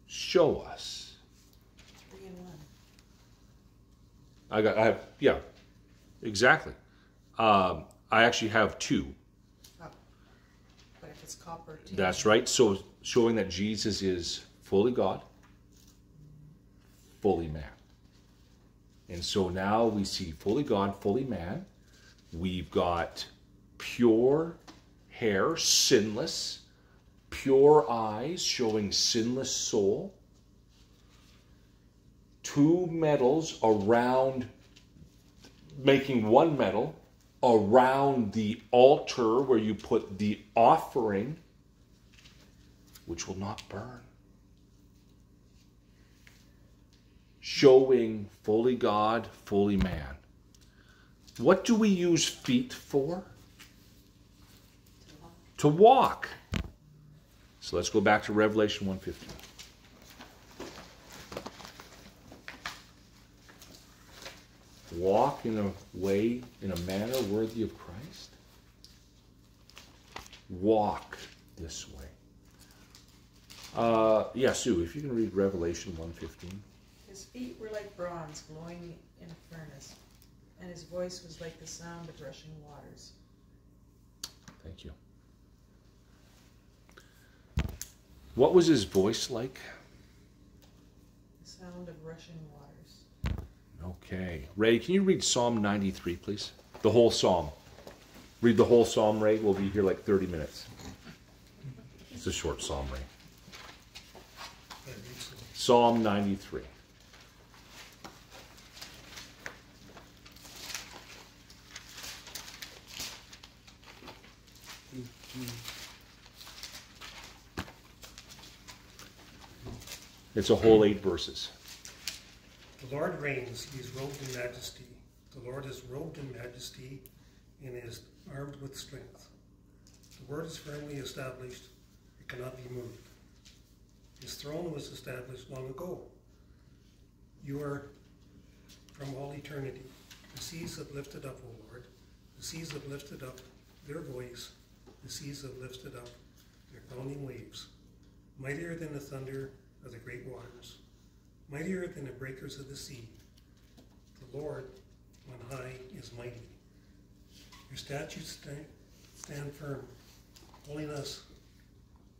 show us? Three in one. I got I have yeah. Exactly. Um, I actually have two. It's copper, tin. That's right. So showing that Jesus is fully God, fully man. And so now we see fully God, fully man. We've got pure hair, sinless, pure eyes showing sinless soul. Two metals around, making one metal around the altar where you put the offering, which will not burn. Showing fully God, fully man. What do we use feet for? To walk. So let's go back to Revelation 115. Walk in a way, in a manner worthy of Christ. Walk this way. Uh, yeah, Sue, if you can read Revelation 115. His feet were like bronze glowing in a furnace, and his voice was like the sound of rushing waters. Thank you. What was his voice like? The sound of rushing waters. Okay. Ray, can you read Psalm 93, please? The whole psalm. Read the whole psalm, Ray. We'll be here like 30 minutes. It's a short psalm, Ray. Psalm 93. It's a whole eight verses. The Lord reigns, he is robed in majesty. The Lord is robed in majesty and is armed with strength. The word is firmly established, it cannot be moved. His throne was established long ago. You are from all eternity. The seas have lifted up, O Lord. The seas have lifted up their voice. The seas have lifted up their pounding waves. Mightier than the thunder of the great waters mightier than the breakers of the sea. The Lord on high is mighty. Your statutes stand, stand firm. Holiness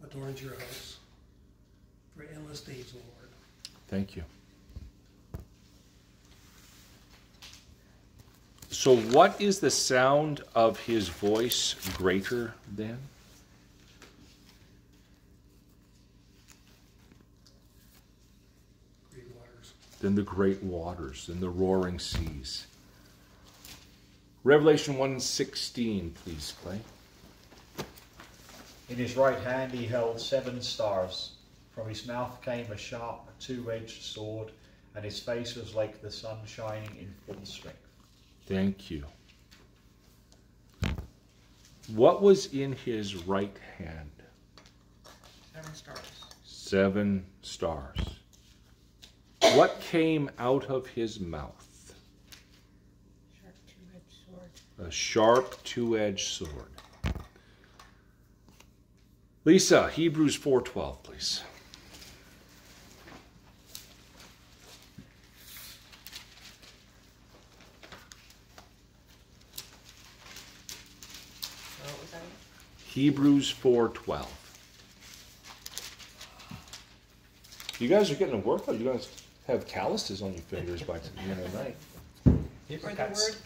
adorns your house for endless days, O Lord. Thank you. So, what is the sound of his voice greater than? Great waters. Than the great waters, than the roaring seas. Revelation 1:16, please, Clay. In his right hand he held seven stars. From his mouth came a sharp, two edged sword, and his face was like the sun shining in full strength. Thank you. What was in his right hand? Seven stars. Seven stars. What came out of his mouth? Sharp sword. A sharp two-edged sword. Lisa, Hebrews 4.12, please. Hebrews 4.12. You guys are getting a workout. You guys have calluses on your fingers by the end of the night. For the word,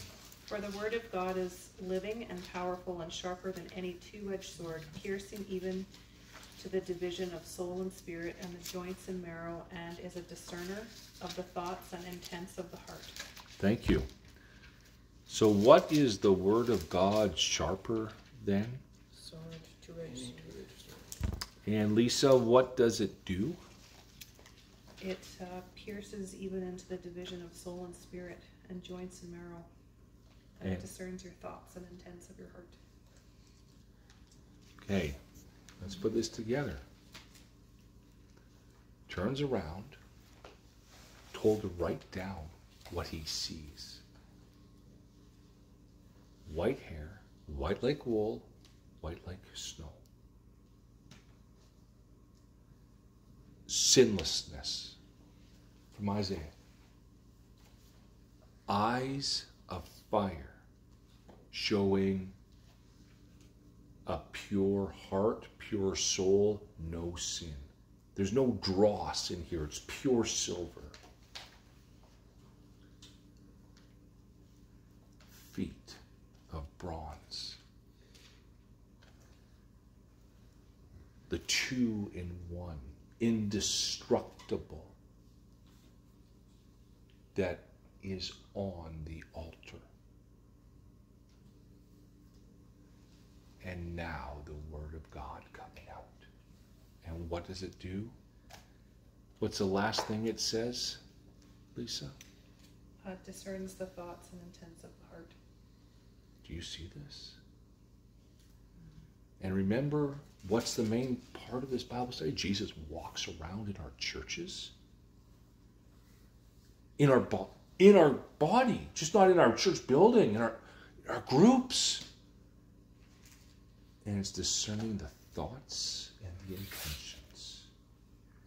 for the word of God is living and powerful and sharper than any two-edged sword, piercing even to the division of soul and spirit and the joints and marrow, and is a discerner of the thoughts and intents of the heart. Thank you. So what is the word of God sharper than? Sword, two-edged sword. two-edged sword. And Lisa, what does it do? It uh, pierces even into the division of soul and spirit and joints and marrow, and And- it discerns your thoughts and intents of your heart. Okay, let's put this together. Turns around, told to write down what he sees. White hair, white like wool, white like snow. Sinlessness from Isaiah. Eyes of fire showing a pure heart, pure soul, no sin. There's no dross in here, it's pure silver. Feet of bronze. The two in one, indestructible, that is on the altar. and now the Word of God coming out. And what does it do? What's the last thing it says, Lisa? Uh, discerns the thoughts and intents of the heart. Do you see this? And remember, what's the main part of this Bible study? Jesus walks around in our churches, in our bo- in our body, just not in our church building, in our our groups. And it's discerning the thoughts and the intentions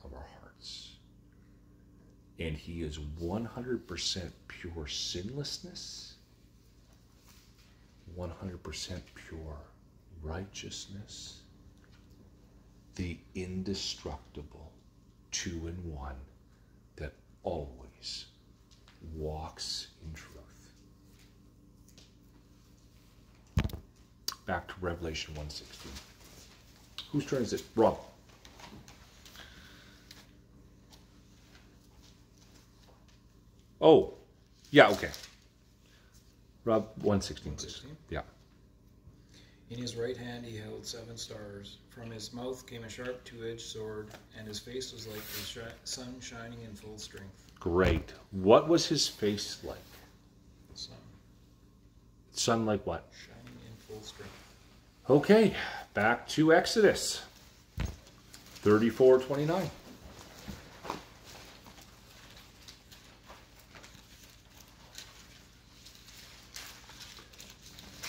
of our hearts. And he is 100% pure sinlessness 100% pure righteousness, the indestructible two in one that always walks in truth. Back to Revelation 116. Whose turn is it? Rob. Oh, yeah, okay. Rob, 116, please. Yeah. In his right hand he held seven stars. From his mouth came a sharp two-edged sword, and his face was like the sun shining in full strength. Great. What was his face like? Sun Sun like what? shining in full strength. Okay, back to Exodus 34 29.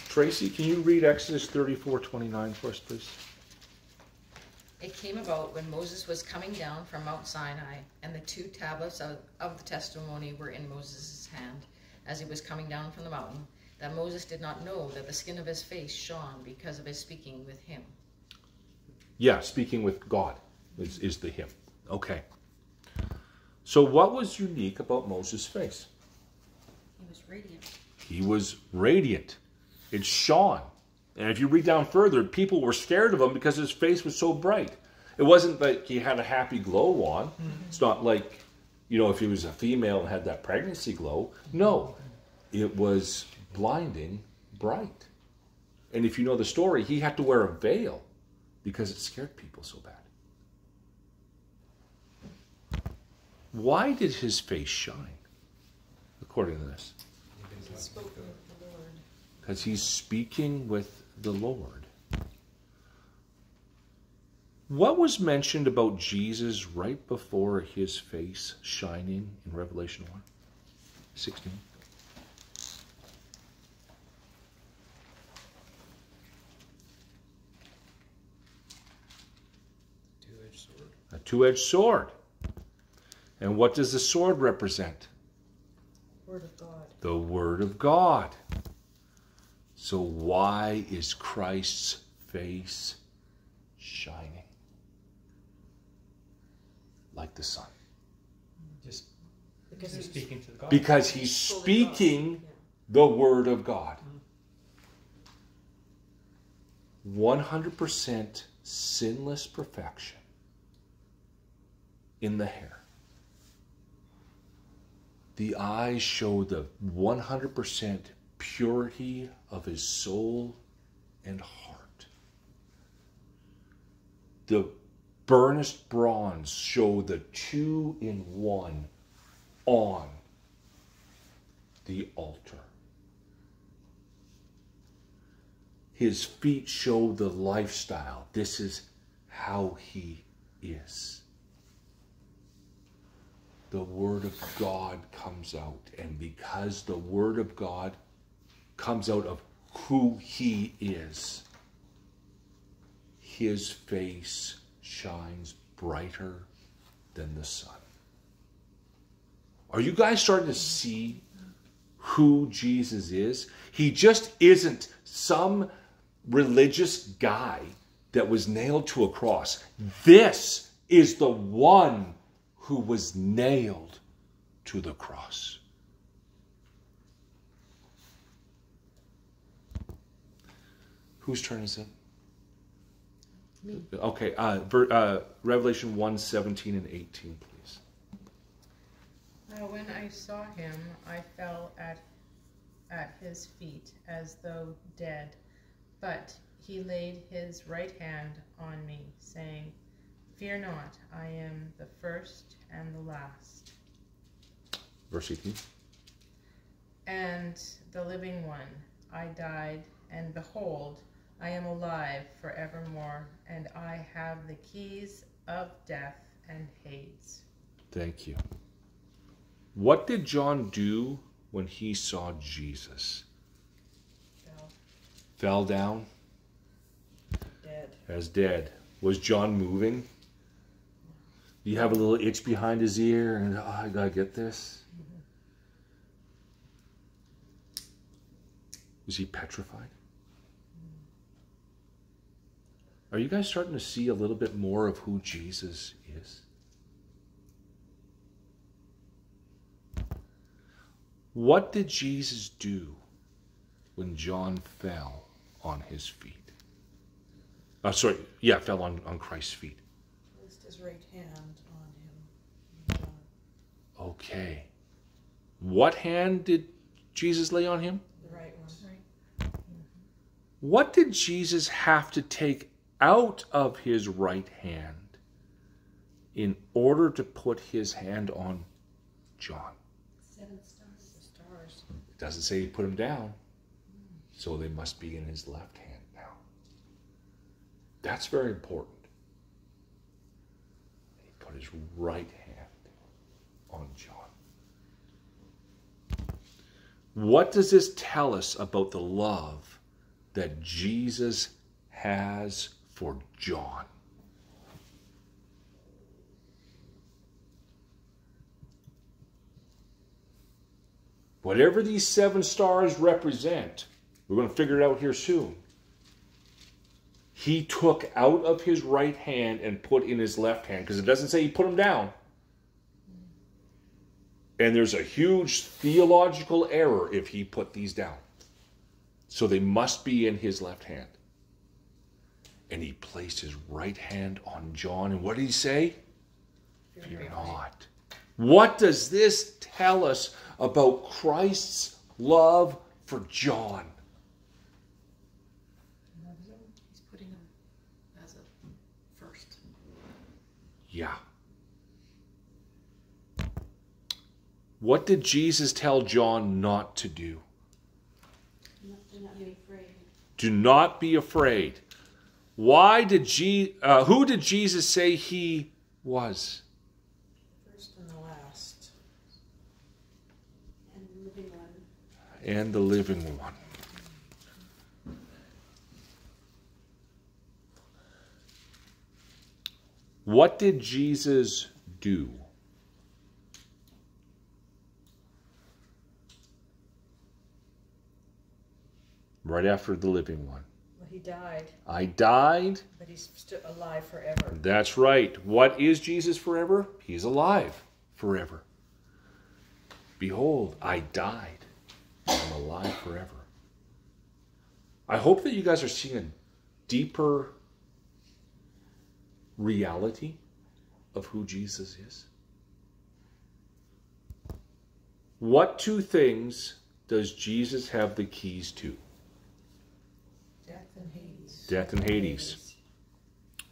Tracy, can you read Exodus 34 29 for us, please? It came about when Moses was coming down from Mount Sinai, and the two tablets of, of the testimony were in Moses' hand, as he was coming down from the mountain, that Moses did not know that the skin of his face shone because of his speaking with him. Yeah, speaking with God is, is the hymn. Okay. So, what was unique about Moses' face? He was radiant. He was radiant. It shone. And if you read down further, people were scared of him because his face was so bright. It wasn't like he had a happy glow on. It's not like, you know, if he was a female and had that pregnancy glow. No, it was blinding bright. And if you know the story, he had to wear a veil because it scared people so bad. Why did his face shine, according to this? He spoke of the Lord. Because he's speaking with the Lord. What was mentioned about Jesus right before his face shining in Revelation 1? 16. Two-edged sword. A two edged sword. And what does the sword represent? Word of God. The Word of God. So, why is Christ's face shining like the sun. Just Because he's he's speaking to God. Because he's speaking the word of God. Mm-hmm. 100% sinless perfection in the hair. The eyes show the 100% purity of his soul and heart. The burnished bronze show the two in one on the altar. His feet show the lifestyle. This is how he is. The Word of God comes out, and because the Word of God comes out of who he is, his face shines brighter than the sun. Are you guys starting to see who Jesus is? He just isn't some religious guy that was nailed to a cross. This is the one who was nailed to the cross. Whose turn is it? Me. Okay, uh, ver, uh, Revelation 1 17 and 18, please. Now, when I saw him, I fell at, at his feet as though dead. But he laid his right hand on me, saying, Fear not, I am the first and the last, Verse 18. and the living one. I died, and behold, I am alive forevermore, and I have the keys of death and Hades. Thank you. What did John do when he saw Jesus? Fell. Fell down Dead. as dead. Was John moving? You have a little itch behind his ear and oh, I gotta get this? Mm-hmm. Was he petrified? Are you guys starting to see a little bit more of who Jesus is? What did Jesus do when John fell on his feet? Uh, sorry, yeah, fell on, on Christ's feet. Placed his right hand on him. John, Okay. What hand did Jesus lay on him? The right one. What did Jesus have to take out of his right hand in order to put his hand on John? Seven stars. It doesn't say he put him down, so they must be in his left hand now. That's very important. He put his right hand on John. What does this tell us about the love that Jesus has for John? Whatever these seven stars represent, we're going to figure it out here soon. He took out of his right hand and put in his left hand because it doesn't say he put them down. And there's a huge theological error if he put these down. So they must be in his left hand. And he placed his right hand on John. And what did he say? Fear not. What does this tell us about Christ's love for John? He's putting him as a first. Yeah. What did Jesus tell John not to do? Do not be afraid. Do not be afraid. Why did Je- uh, who did Jesus say he was? First and the last. And the living one. And the living one. What did Jesus do? Right after the living one. Well, he He died, I died. but he's still alive forever. That's right. What is Jesus forever? He's alive forever. Behold, I died. I'm alive forever. I hope that you guys are seeing a deeper reality of who Jesus is. What two things does Jesus have the keys to? Death and Hades. Death.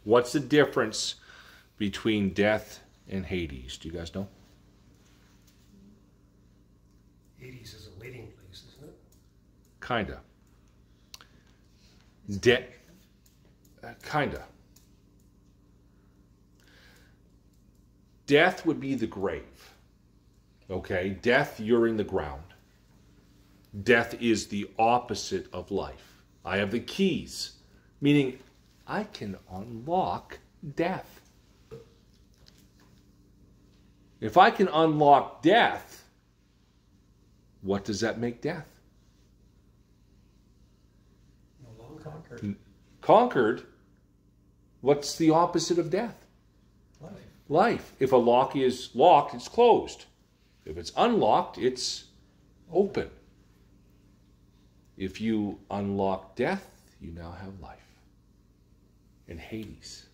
What's the difference between death and Hades? Do you guys know? Hades is a waiting place, isn't it? Kinda. De- uh, kinda. Death would be the grave. Okay? Death, you're in the ground. Death is the opposite of life. I have the keys, meaning I can unlock death. If I can unlock death, what does that make death? No conquered. Conquered, what's the opposite of death? Life. Life. If a lock is locked, it's closed. If it's unlocked, it's open. If you unlock death, you now have life. And Hades.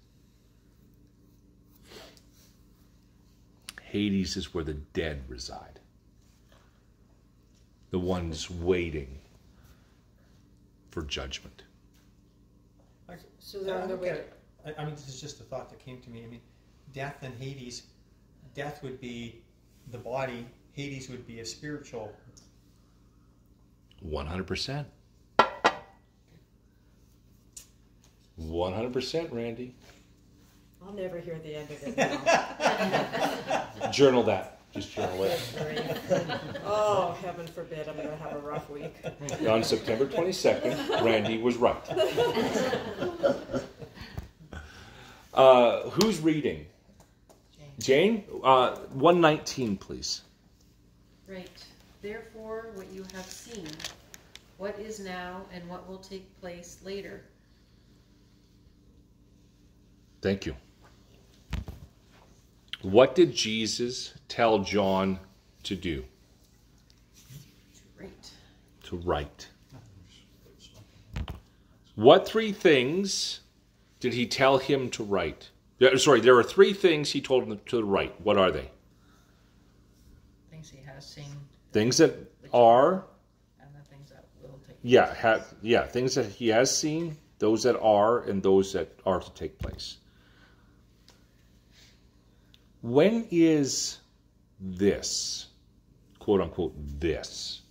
Hades is where the dead reside. The ones waiting for judgment. So they're on their way. I, I mean, this is just a thought that came to me. I mean, death and Hades, death would be the body, Hades would be a spiritual. 100%. 100%, Randy. I'll never hear the end of it now. Journal that. Just journal it. oh, heaven forbid, I'm going to have a rough week. On September 22nd, Randy was right. Uh, who's reading? Jane? Uh, 119, please. Right. Therefore, what you have seen, what is now, and what will take place later. Thank you. What did Jesus tell John to do? Right. To write. What three things did he tell him to write? Sorry, there are three things he told him to write. What are they? Things he has seen Things that are, and the things that will take yeah, ha, yeah, things that he has seen, those that are, and those that are to take place. When is this, quote unquote, this?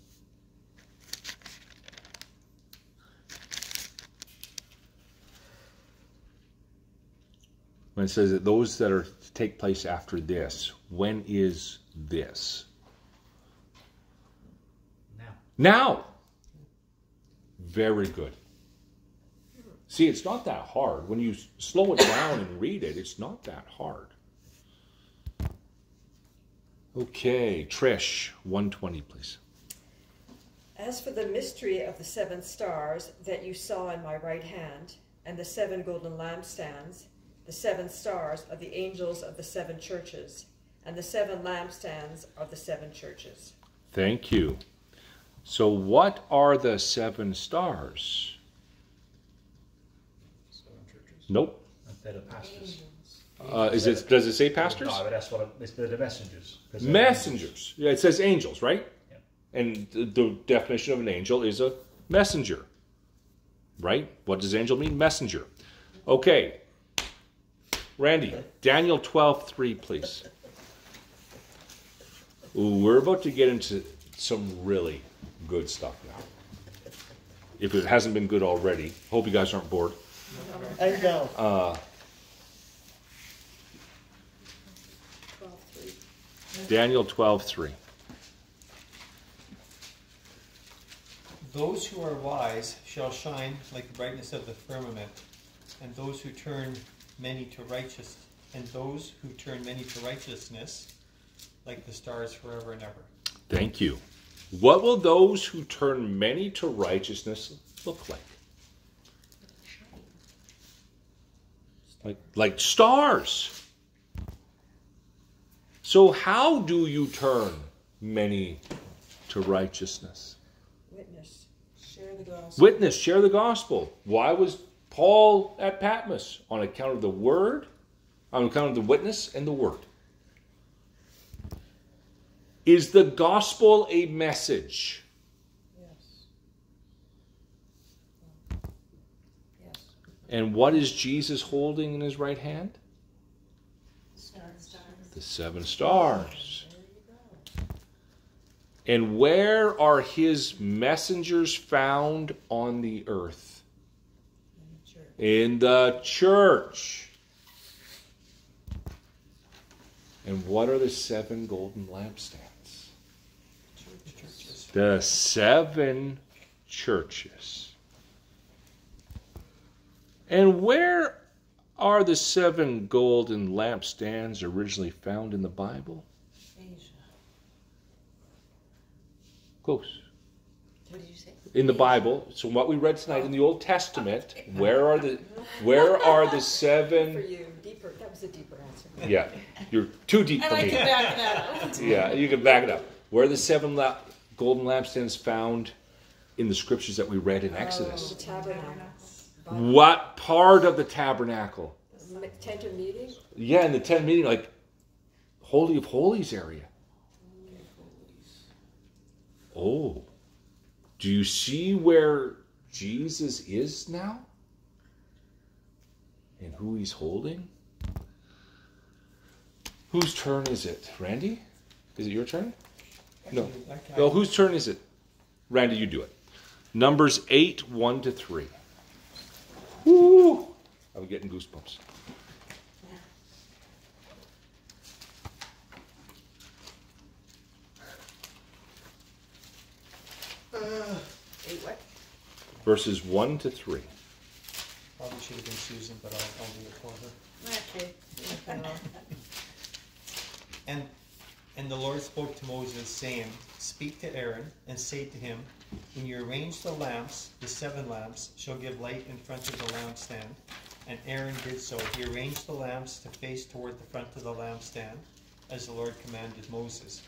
When it says that those that are to take place after this, when is this? Now. Now. Very good. See, it's not that hard. When you slow it down and read it, it's not that hard. Okay, Trish, 120, please. As for the mystery of the seven stars that you saw in my right hand, and the seven golden lampstands, the seven stars are the angels of the seven churches, and the seven lampstands are the seven churches. Thank you. So, what are the seven stars? Seven churches. Nope. They're the pastors. Uh, is it? Does it say pastors? No, but that's what it- it's the, messengers. messengers. 'Cause they're- Messengers. Yeah, it says angels, right? Yeah. And the, the definition of an angel is a messenger. Right? What does angel mean? Messenger. Okay. Randy, Daniel 12, 3, please. Ooh, we're about to get into some really good stuff now. If it hasn't been good already. Hope you guys aren't bored. I know. Uh, Daniel 12, 3. Those who are wise shall shine like the brightness of the firmament, and those who turn many to righteous, and those who turn many to righteousness, like the stars forever and ever. Thank you. What will those who turn many to righteousness look like? like like stars. So how do you turn many to righteousness? Witness. Share the gospel. Witness, share the gospel. Why was Paul at Patmos? On account of the word, on account of the witness and the word. Is the gospel a message? Yes. Yes. And what is Jesus holding in his right hand? The seven stars. And where are his messengers found on the earth? In the church. And what are the seven golden lampstands? The seven churches. And where are the seven golden lampstands originally found in the Bible? Asia. Close. What did you say? In the Bible. So what we read tonight in the Old Testament, where are the where are the seven? For you, deeper. That was a deeper answer. Yeah. You're too deep for And I me. can back that up. Yeah, you can back it up. Where are the seven la- golden lampstands found in the scriptures that we read in oh, Exodus? The Exodus? tabernacle. What part of the tabernacle? M- Tent of meeting. Yeah, in the tent meeting, like Holy of Holies area. Oh. Do you see where Jesus is now? And who he's holding? Whose turn is it? Randy? Is it your turn? No. Okay. No, whose turn is it? Randy, you do it. Numbers 8, 1 to 3. Woo! I'm getting goosebumps. Uh, Eight what? Verses 1 to 3. Probably should have been Susan, but I'll, I'll do it for her. Okay. And and the Lord spoke to Moses, saying, Speak to Aaron, and say to him, When you arrange the lamps, the seven lamps shall give light in front of the lampstand. And Aaron did so. He arranged the lamps to face toward the front of the lampstand, as the Lord commanded Moses.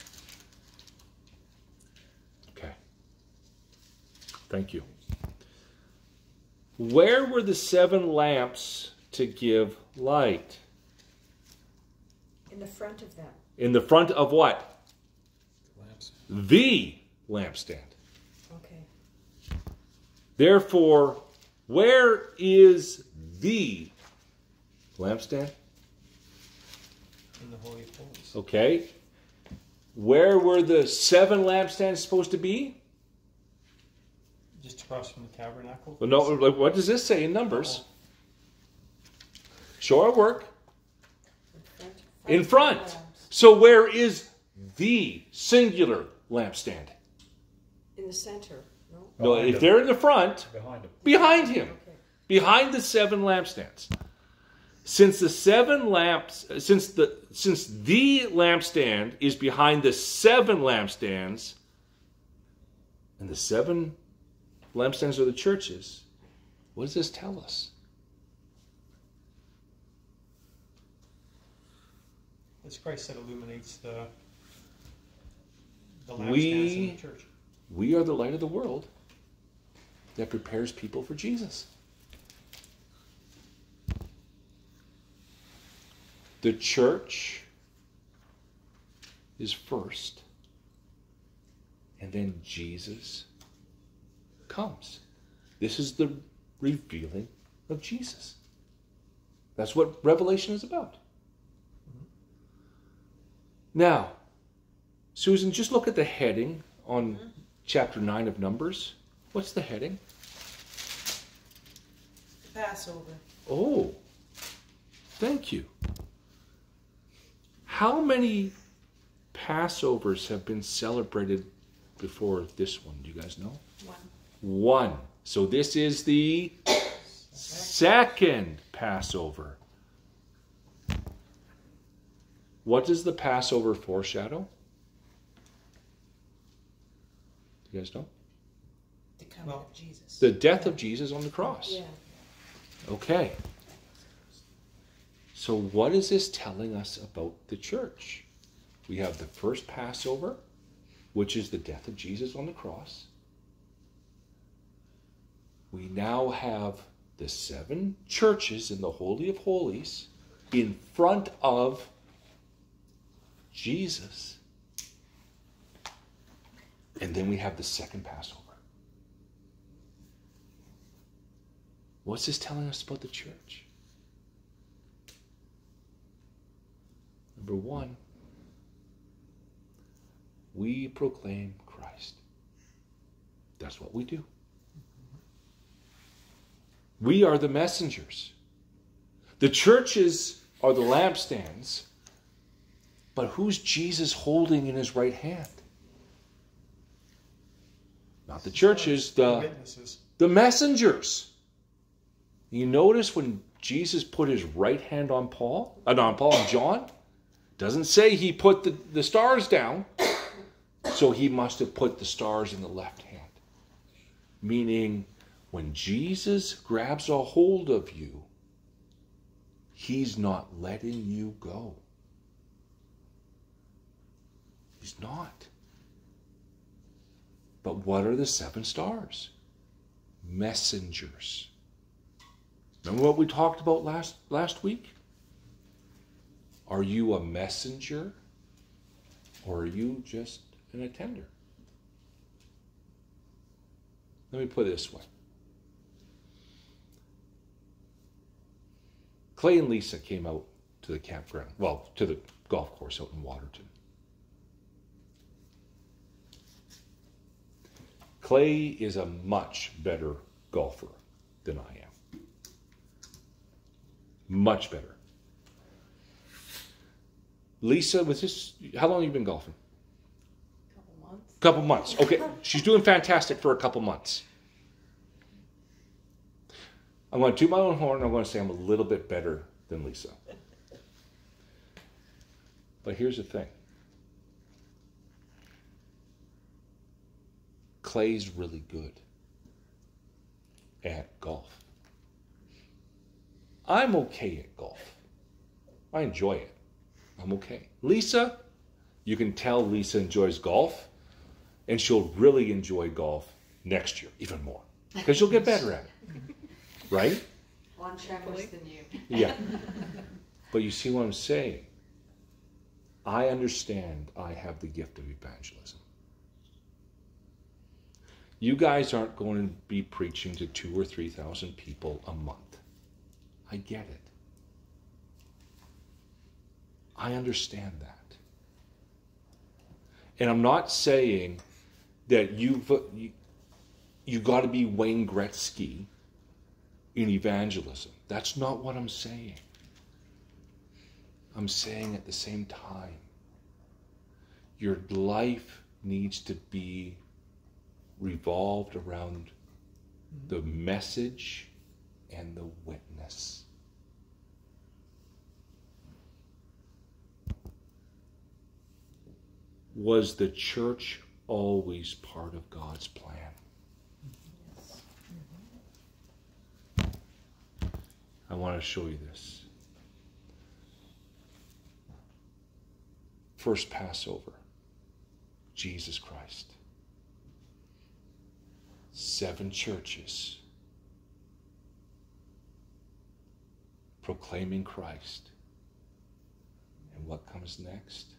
Okay. Thank you. Where were the seven lamps to give light? In the front of them. In the front of what? Lamps. The lampstand. Okay. Therefore, where is the lampstand? In the Holy of Holies. Okay. Where were the seven lampstands supposed to be? Just across from the tabernacle. Well, no, like, what does this say in Numbers? Show our work. In front. In front. So where is the singular lampstand? In the center. No. No, Behind if him. they're in the front, Behind him. behind him, Okay. behind the seven lampstands. Since the seven lamps, since the since the lampstand is behind the seven lampstands, and the seven lampstands are the churches, what does this tell us? It's Christ that illuminates the the We- in the church. We are the light of the world that prepares people for Jesus. The church is first, and then Jesus comes. This is the revealing of Jesus. That's what Revelation is about. Now, Susan, just look at the heading on chapter 9 of Numbers. What's the heading? Passover. Oh, thank you. How many Passovers have been celebrated before this one? Do you guys know? One. One. So this is the second Passover. What does the Passover foreshadow? You guys know? The coming Well, of Jesus. The death of Jesus on the cross. Yeah. Okay. So, what is this telling us about the church? We have the first Passover, which is the death of Jesus on the cross. We now have the seven churches in the Holy of Holies in front of Jesus. And then we have the second Passover. What's this telling us about the church? Number one, we proclaim Christ. That's what we do. We are the messengers. The churches are the lampstands, but who's Jesus holding in his right hand? Not the churches, the, the messengers. You notice when Jesus put his right hand on Paul, uh, not on Paul and John, doesn't say he put the, the stars down, so he must have put the stars in the left hand. Meaning, when Jesus grabs a hold of you, he's not letting you go. He's not. But what are the seven stars? Messengers. Remember what we talked about last, last week? Are you a messenger or are you just an attender? Let me put it this way Clay and Lisa came out to the campground, well, to the golf course out in Waterton. Clay is a much better golfer than I am. Much better. Lisa, was this how long have you been golfing? Couple months. Couple months. Okay, she's doing fantastic for a couple months. I'm going to toot my own horn. I'm going to say I'm a little bit better than Lisa. But here's the thing Clay's really good at golf. I'm okay at golf. I enjoy it. I'm okay. Lisa, you can tell Lisa enjoys golf, and she'll really enjoy golf next year even more because she'll get better at it. Right? One track worse than you. Yeah. But you see what I'm saying? I understand I have the gift of evangelism. You guys aren't going to be preaching to two or three thousand people a month. I get it. I understand that. And I'm not saying that you've, you, you got to be Wayne Gretzky in evangelism. That's not what I'm saying. I'm saying at the same time, your life needs to be revolved around the message and the witness. Was the church always part of God's plan? I want to show you this. First Passover, Jesus Christ. Seven churches proclaiming Christ. And what comes next?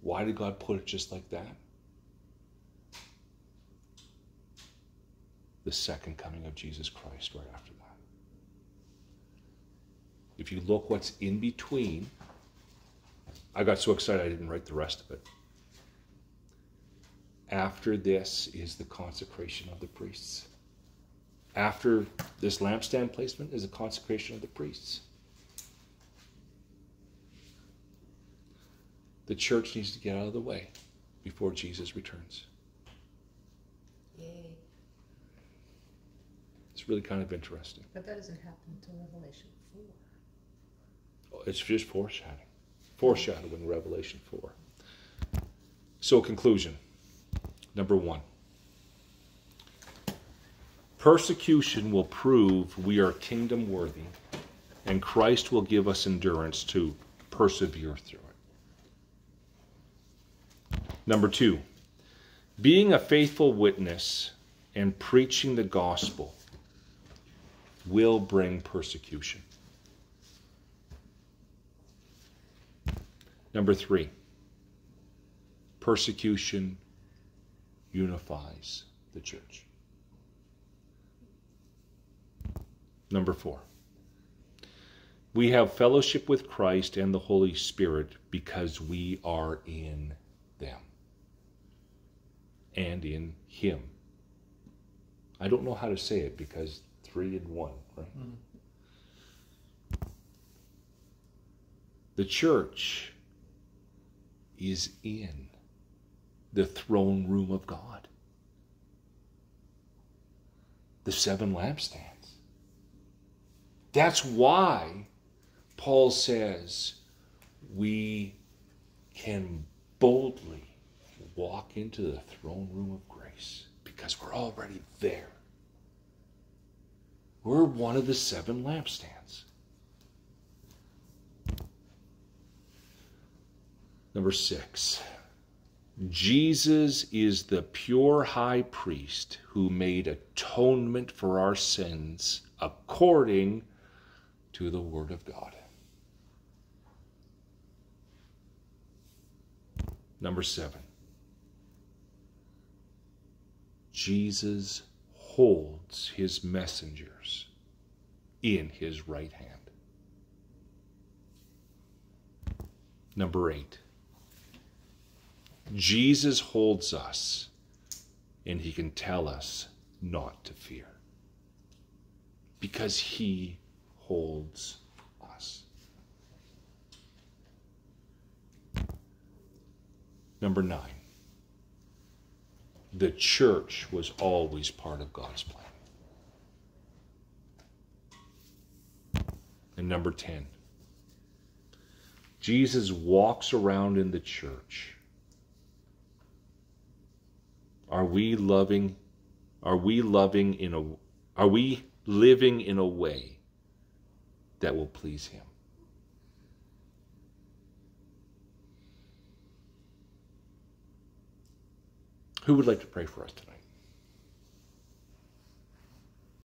Why did God put it just like that? The second coming of Jesus Christ right after that. If you look what's in between, I got so excited I didn't write the rest of it. After this is the consecration of the priests. After this lampstand placement is the consecration of the priests. The church needs to get out of the way before Jesus returns. Yay. It's really kind of interesting. But that doesn't happen until Revelation 4. It's just foreshadowing. Foreshadowing Revelation 4. So, conclusion. Number one persecution will prove we are kingdom worthy and Christ will give us endurance to persevere through it. Number two, being a faithful witness and preaching the gospel will bring persecution. Number three, persecution unifies the church. Number four, we have fellowship with Christ and the Holy Spirit because we are in them and in Him. I don't know how to say it because three in one, right? Mm-hmm. The church is in the throne room of God, the seven lampstands. That's why Paul says we can boldly walk into the throne room of grace because we're already there. We're one of the seven lampstands. Number six, Jesus is the pure high priest who made atonement for our sins according to the Word of God. Number seven, Jesus holds his messengers in his right hand. Number eight, Jesus holds us and he can tell us not to fear because he holds us. Number nine, the church was always part of God's plan. And number 10, Jesus walks around in the church. Are we loving are we loving in a are we living in a way that will please him? Who would like to pray for us tonight?